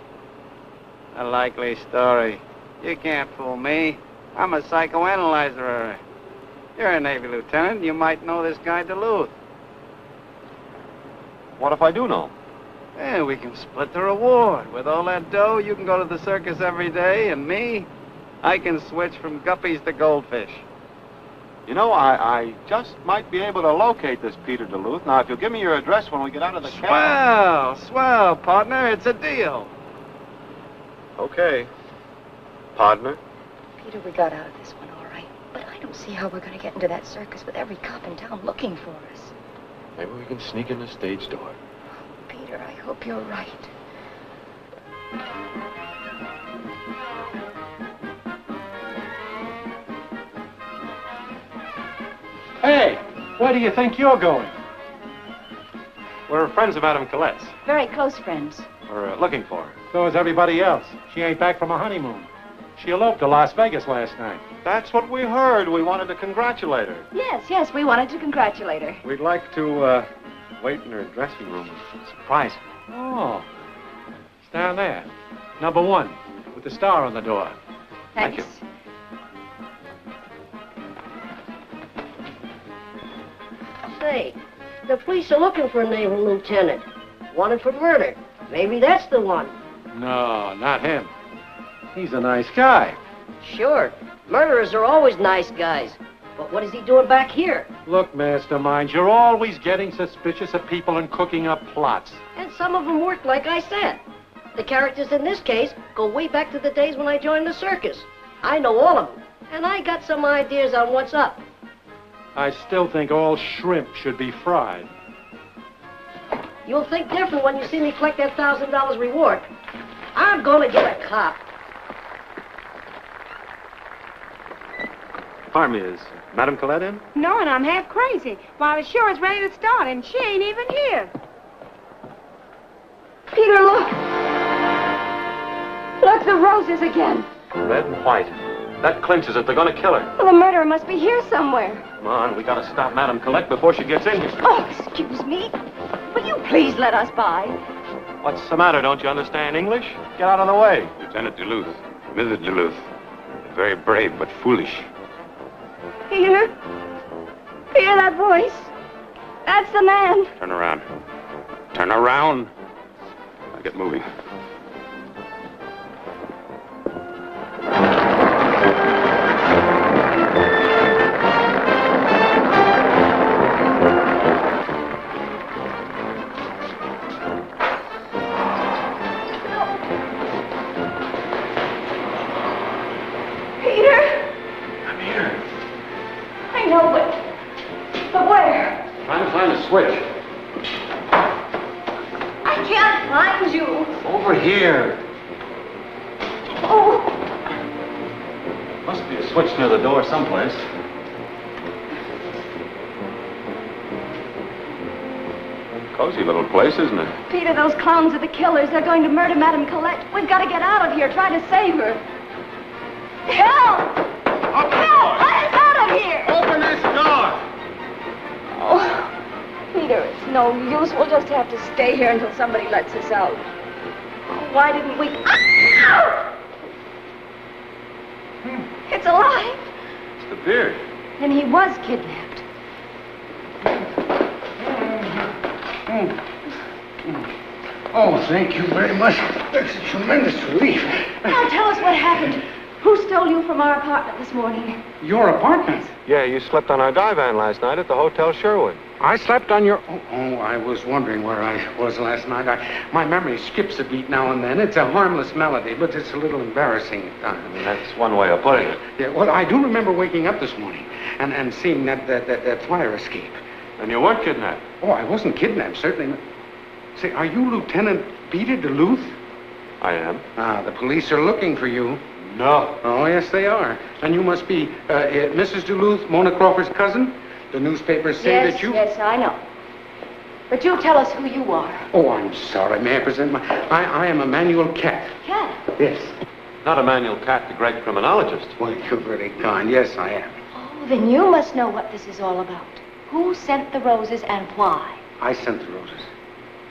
A likely story. You can't fool me. I'm a psychoanalyzer. You're a Navy lieutenant. You might know this guy Duluth. What if I do know? Yeah, we can split the reward. With all that dough, you can go to the circus every day, and me, I can switch from guppies to goldfish. You know, I, I just might be able to locate this Peter Duluth. Now, if you'll give me your address when we get out of the cab. Swell, swell, partner. It's a deal. Okay. Partner. Peter, we got out of this one all right. But I don't see how we're going to get into that circus with every cop in town looking for us. Maybe we can sneak in the stage door. Peter, I hope you're right. Hey, where do you think you're going? We're friends of Madame Colette's. Very close friends. We're uh, looking for her. So is everybody else. She ain't back from a honeymoon. She eloped to Las Vegas last night. That's what we heard. We wanted to congratulate her. Yes, yes, we wanted to congratulate her. We'd like to uh, wait in her dressing room and surprise her. Oh. It's down there. Number one, with the star on the door. Thank you. The police are looking for a naval lieutenant. Wanted for murder. Maybe that's the one. No, not him. He's a nice guy. Sure. Murderers are always nice guys. But what is he doing back here? Look, Mastermind, you're always getting suspicious of people and cooking up plots. And some of them work, like I said. The characters in this case go way back to the days when I joined the circus. I know all of them. And I got some ideas on what's up. I still think all shrimp should be fried. You'll think different when you see me collect that thousand dollars reward. I'm gonna get a cop. Pardon me, is Madame Colette in? No, and I'm half crazy. While the show is ready to start, and she ain't even here. Peter, look! Look, the roses again. Red and white. That clinches it. They're going to kill her. Well, the murderer must be here somewhere. Come on, we got to stop Madame Colette before she gets in here. Oh, excuse me. Will you please let us by? What's the matter? Don't you understand English? Get out of the way. Lieutenant Duluth, Mrs. Duluth. Very brave, but foolish. Peter? Peter, that voice. That's the man. Turn around. Turn around. Now get moving. Someplace. Cozy little place, isn't it? Peter, those clowns are the killers. They're going to murder Madame Colette. We've got to get out of here. Try to save her. Help! Help! Let us out of here! Open this door! Oh, Peter, it's no use. We'll just have to stay here until somebody lets us out. Oh, why didn't we... Ow! It's alive. The beard. Then he was kidnapped. Oh, thank you very much. That's a tremendous relief. Now tell us what happened. Who stole you from our apartment this morning? Your apartment? Yeah, you slept on our divan last night at the Hotel Sherwood. I slept on your. Oh, oh, I was wondering where I was last night. I, my memory skips a beat now and then. It's a harmless melody, but it's a little embarrassing at times. That's one way of putting it. Yeah, well, I do remember waking up this morning and, and seeing that, that, that, that flyer escape. And you weren't kidnapped? Oh, I wasn't kidnapped, certainly. not. Say, are you Lieutenant Peter Duluth? I am. Ah, the police are looking for you. No. Oh, yes, they are. And you must be uh, uh, Mrs. Duluth, Mona Crawford's cousin? The newspapers say yes, that you. yes, I know. But you tell us who you are. Oh, I'm sorry. May I present my. I, I am Emmanuel Cat. Cat. Yes. Not Emmanuel Cat, the great criminologist. Well, you're very kind. Yes, I am. Oh, then you must know what this is all about. Who sent the roses and why? I sent the roses.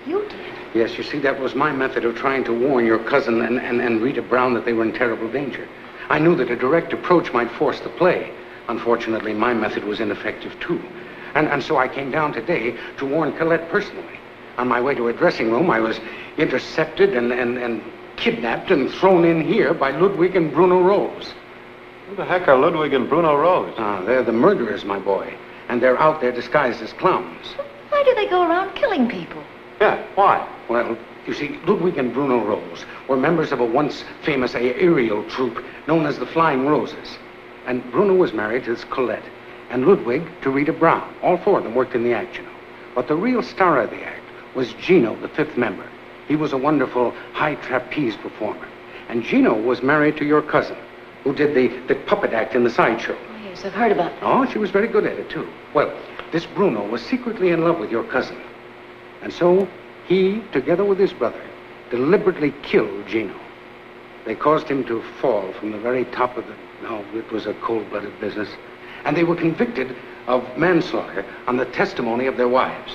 You did. Yes, you see, that was my method of trying to warn your cousin and, and, and Rita Brown that they were in terrible danger. I knew that a direct approach might force the play. Unfortunately, my method was ineffective, too. And, and so I came down today to warn Colette personally. On my way to a dressing room, I was intercepted and, and, and kidnapped and thrown in here by Ludwig and Bruno Rose. Who the heck are Ludwig and Bruno Rose? Ah, they're the murderers, my boy. And they're out there disguised as clowns. Why do they go around killing people? Yeah, why? Well, you see, Ludwig and Bruno Rose were members of a once famous aerial troupe known as the Flying Roses. And Bruno was married to this Colette, and Ludwig to Rita Brown. All four of them worked in the act, you know. But the real star of the act was Gino, the fifth member. He was a wonderful high trapeze performer. And Gino was married to your cousin, who did the, the puppet act in the sideshow. Oh, yes, I've heard about that. Oh, she was very good at it, too. Well, this Bruno was secretly in love with your cousin. And so he, together with his brother, deliberately killed Gino. They caused him to fall from the very top of the. No, it was a cold blooded business. And they were convicted of manslaughter on the testimony of their wives.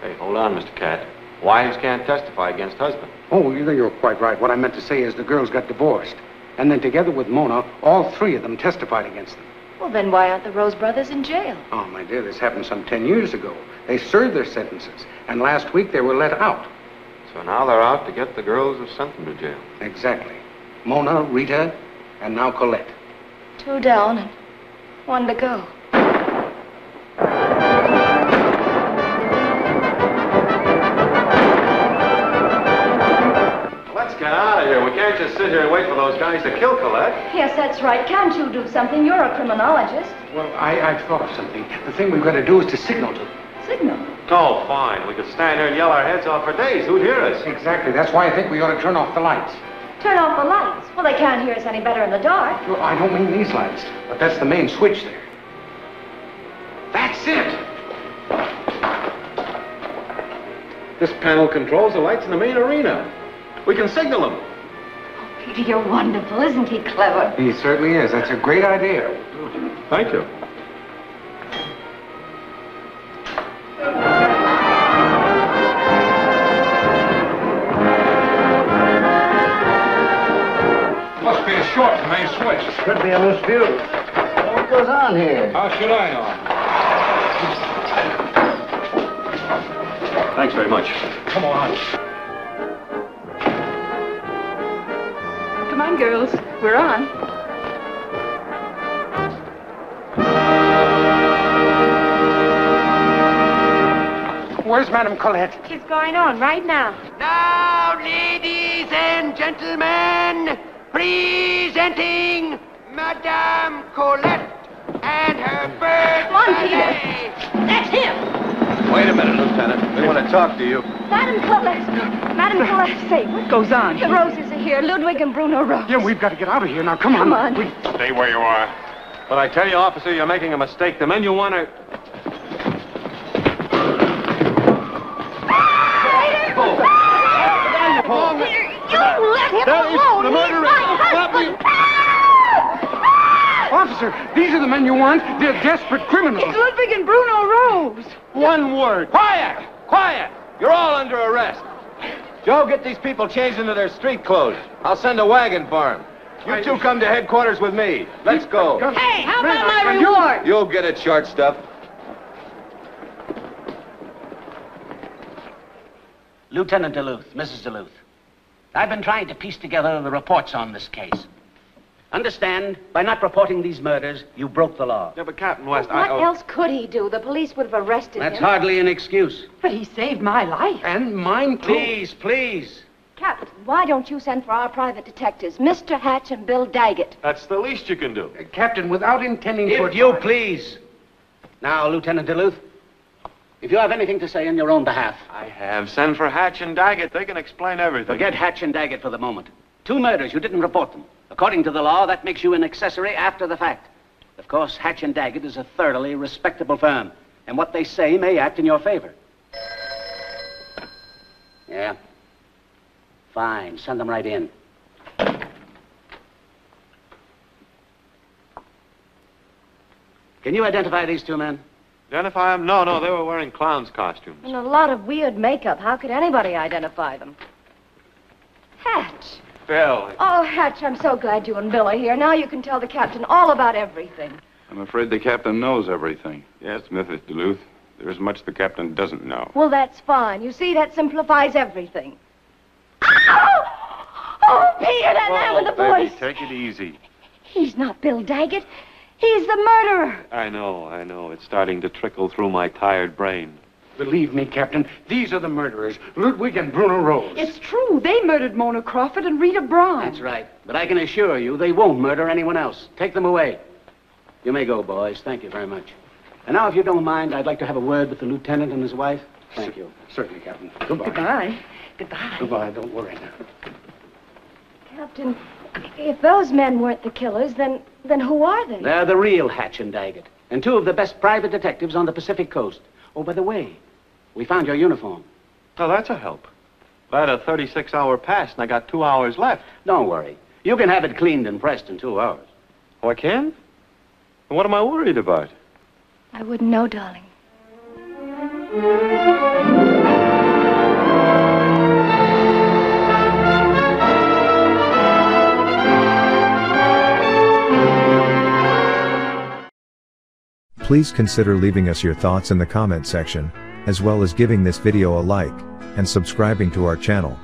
Hey, hold on, Mr. Cat. Wives can't testify against husbands. Oh, you- you're quite right. What I meant to say is the girls got divorced. And then, together with Mona, all three of them testified against them. Well, then why aren't the Rose brothers in jail? Oh, my dear, this happened some ten years ago. They served their sentences, and last week they were let out. So now they're out to get the girls who sent them to jail. Exactly. Mona, Rita, and now Colette. Two down and one to go. Just sit here and wait for those guys to kill Colette. Yes, that's right. Can't you do something? You're a criminologist. Well, I, I've thought of something. The thing we've got to do is to signal to them. Signal. Oh, fine. We could stand here and yell our heads off for days. Who'd hear us? Exactly. That's why I think we ought to turn off the lights. Turn off the lights. Well, they can't hear us any better in the dark. No, I don't mean these lights, but that's the main switch there. That's it. This panel controls the lights in the main arena. We can signal them. Peter, you're wonderful. Isn't he clever? He certainly is. That's a great idea. Thank you. Must be a short in main switch. Could be a loose fuse. What goes on here? How should I know? Thanks very much. Come on. Come on, girls. We're on. Where's Madame Colette? She's going on right now. Now, ladies and gentlemen, presenting Madame Colette and her bird. Come on, Peter. That's him. Wait a minute, Lieutenant. We want to talk to you. Madame Colette. Madam Colette. Say, what goes on The Roses are here. Ludwig and Bruno Rose. Yeah, we've got to get out of here now. Come on. Come on. We- Stay where you are. But I tell you, officer, you're making a mistake. The men you want to... You let him That is alone. the murderer. my Stop husband. Officer, these are the men you want. They're desperate criminals. It's Ludwig and Bruno Rose. One word. Quiet! Quiet! You're all under arrest. Joe, get these people changed into their street clothes. I'll send a wagon for them. You two come to headquarters with me. Let's go. Hey, how about my reward? You'll get it, short stuff. Lieutenant Duluth, Mrs. Duluth. I've been trying to piece together the reports on this case. Understand, by not reporting these murders, you broke the law. Yeah, but Captain West, I What else could he do? The police would have arrested That's him. That's hardly an excuse. But he saved my life. And mine, too. Please, please. Captain, why don't you send for our private detectives, Mr. Hatch and Bill Daggett? That's the least you can do. Uh, Captain, without intending to... If you please. Now, Lieutenant Duluth, if you have anything to say in your own behalf, I have. Send for Hatch and Daggett. They can explain everything. forget Hatch and Daggett for the moment. Two murders, you didn't report them. According to the law, that makes you an accessory after the fact. Of course, Hatch and Daggett is a thoroughly respectable firm, and what they say may act in your favor. Yeah. Fine. Send them right in. Can you identify these two men? Identify them? No, no, they were wearing clown's costumes. And a lot of weird makeup. How could anybody identify them? Hatch. Bill. Oh, Hatch, I'm so glad you and Bill are here. Now you can tell the captain all about everything. I'm afraid the captain knows everything. Yes, Mrs. Duluth. There's much the captain doesn't know. Well, that's fine. You see, that simplifies everything. Oh, oh Peter, that man with the oh, baby, voice. take it easy. He's not Bill Daggett. He's the murderer. I know, I know. It's starting to trickle through my tired brain. Believe me, Captain, these are the murderers, Ludwig and Bruno Rose. It's true. They murdered Mona Crawford and Rita Brown. That's right. But I can assure you they won't murder anyone else. Take them away. You may go, boys. Thank you very much. And now, if you don't mind, I'd like to have a word with the lieutenant and his wife. Thank you. Certainly, Captain. Goodbye. Goodbye. Goodbye. Goodbye. Don't worry now. Captain, if those men weren't the killers, then then who are they? They're the real Hatch and Daggett, and two of the best private detectives on the Pacific coast. Oh, by the way, we found your uniform. Oh, that's a help. I had a 36-hour pass, and I got two hours left. Don't worry. You can have it cleaned and pressed in two hours. Oh, I can? And what am I worried about? I wouldn't know, darling. Please consider leaving us your thoughts in the comment section, as well as giving this video a like, and subscribing to our channel.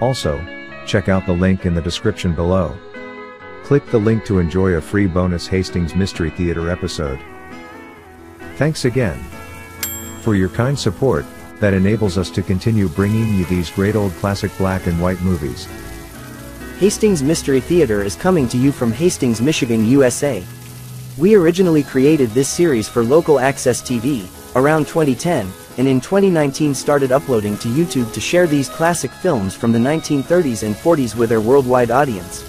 Also, check out the link in the description below. Click the link to enjoy a free bonus Hastings Mystery Theater episode. Thanks again for your kind support that enables us to continue bringing you these great old classic black and white movies. Hastings Mystery Theater is coming to you from Hastings, Michigan, USA. We originally created this series for local access TV, around 2010, and in 2019 started uploading to YouTube to share these classic films from the 1930s and 40s with our worldwide audience.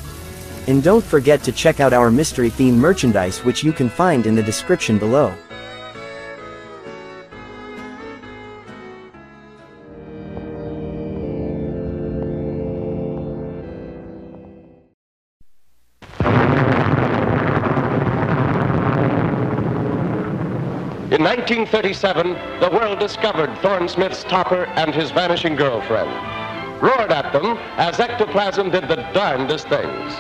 And don't forget to check out our mystery theme merchandise which you can find in the description below. 1937, the world discovered Thorne Smith's topper and his vanishing girlfriend. Roared at them as ectoplasm did the darndest things.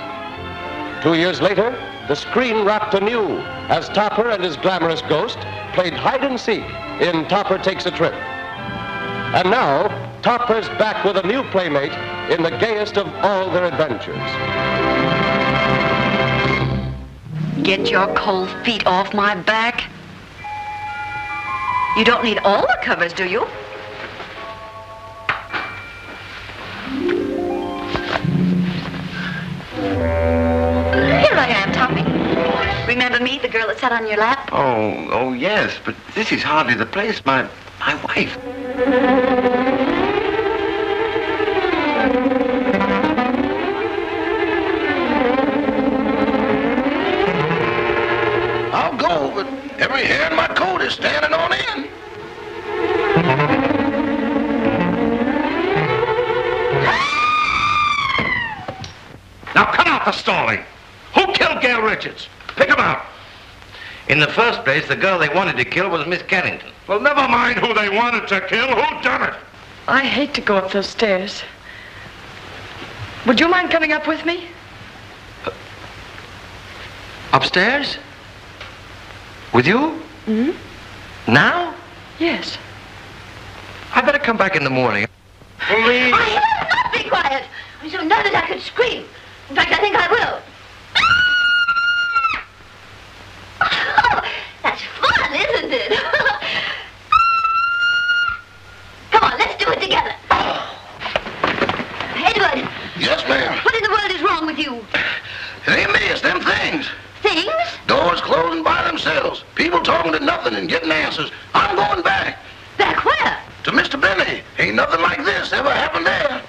Two years later, the screen rocked anew as Topper and his glamorous ghost played hide and seek in Topper Takes a Trip. And now, Topper's back with a new playmate in the gayest of all their adventures. Get your cold feet off my back. You don't need all the covers, do you? Here I am, Toppy. Remember me, the girl that sat on your lap? Oh, oh yes, but this is hardly the place. My, my wife. Now cut out the stalling. Who killed Gail Richards? Pick him out. In the first place, the girl they wanted to kill was Miss Carrington. Well, never mind who they wanted to kill. Who done it? I hate to go up those stairs. Would you mind coming up with me? Upstairs? With you? Hmm? Now? Yes. I better come back in the morning. Police! I not be quiet. I'm so nervous I could scream. In fact, I think I will. Oh, that's fun, isn't it? Come on, let's do it together. Edward, Yes, ma'am. what in the world is wrong with you? It ain't me, it's them things. Things? Doors closing by themselves. People talking to nothing and getting answers. I'm going back. Back where? To Mr. Benny. Ain't nothing like this ever happened there.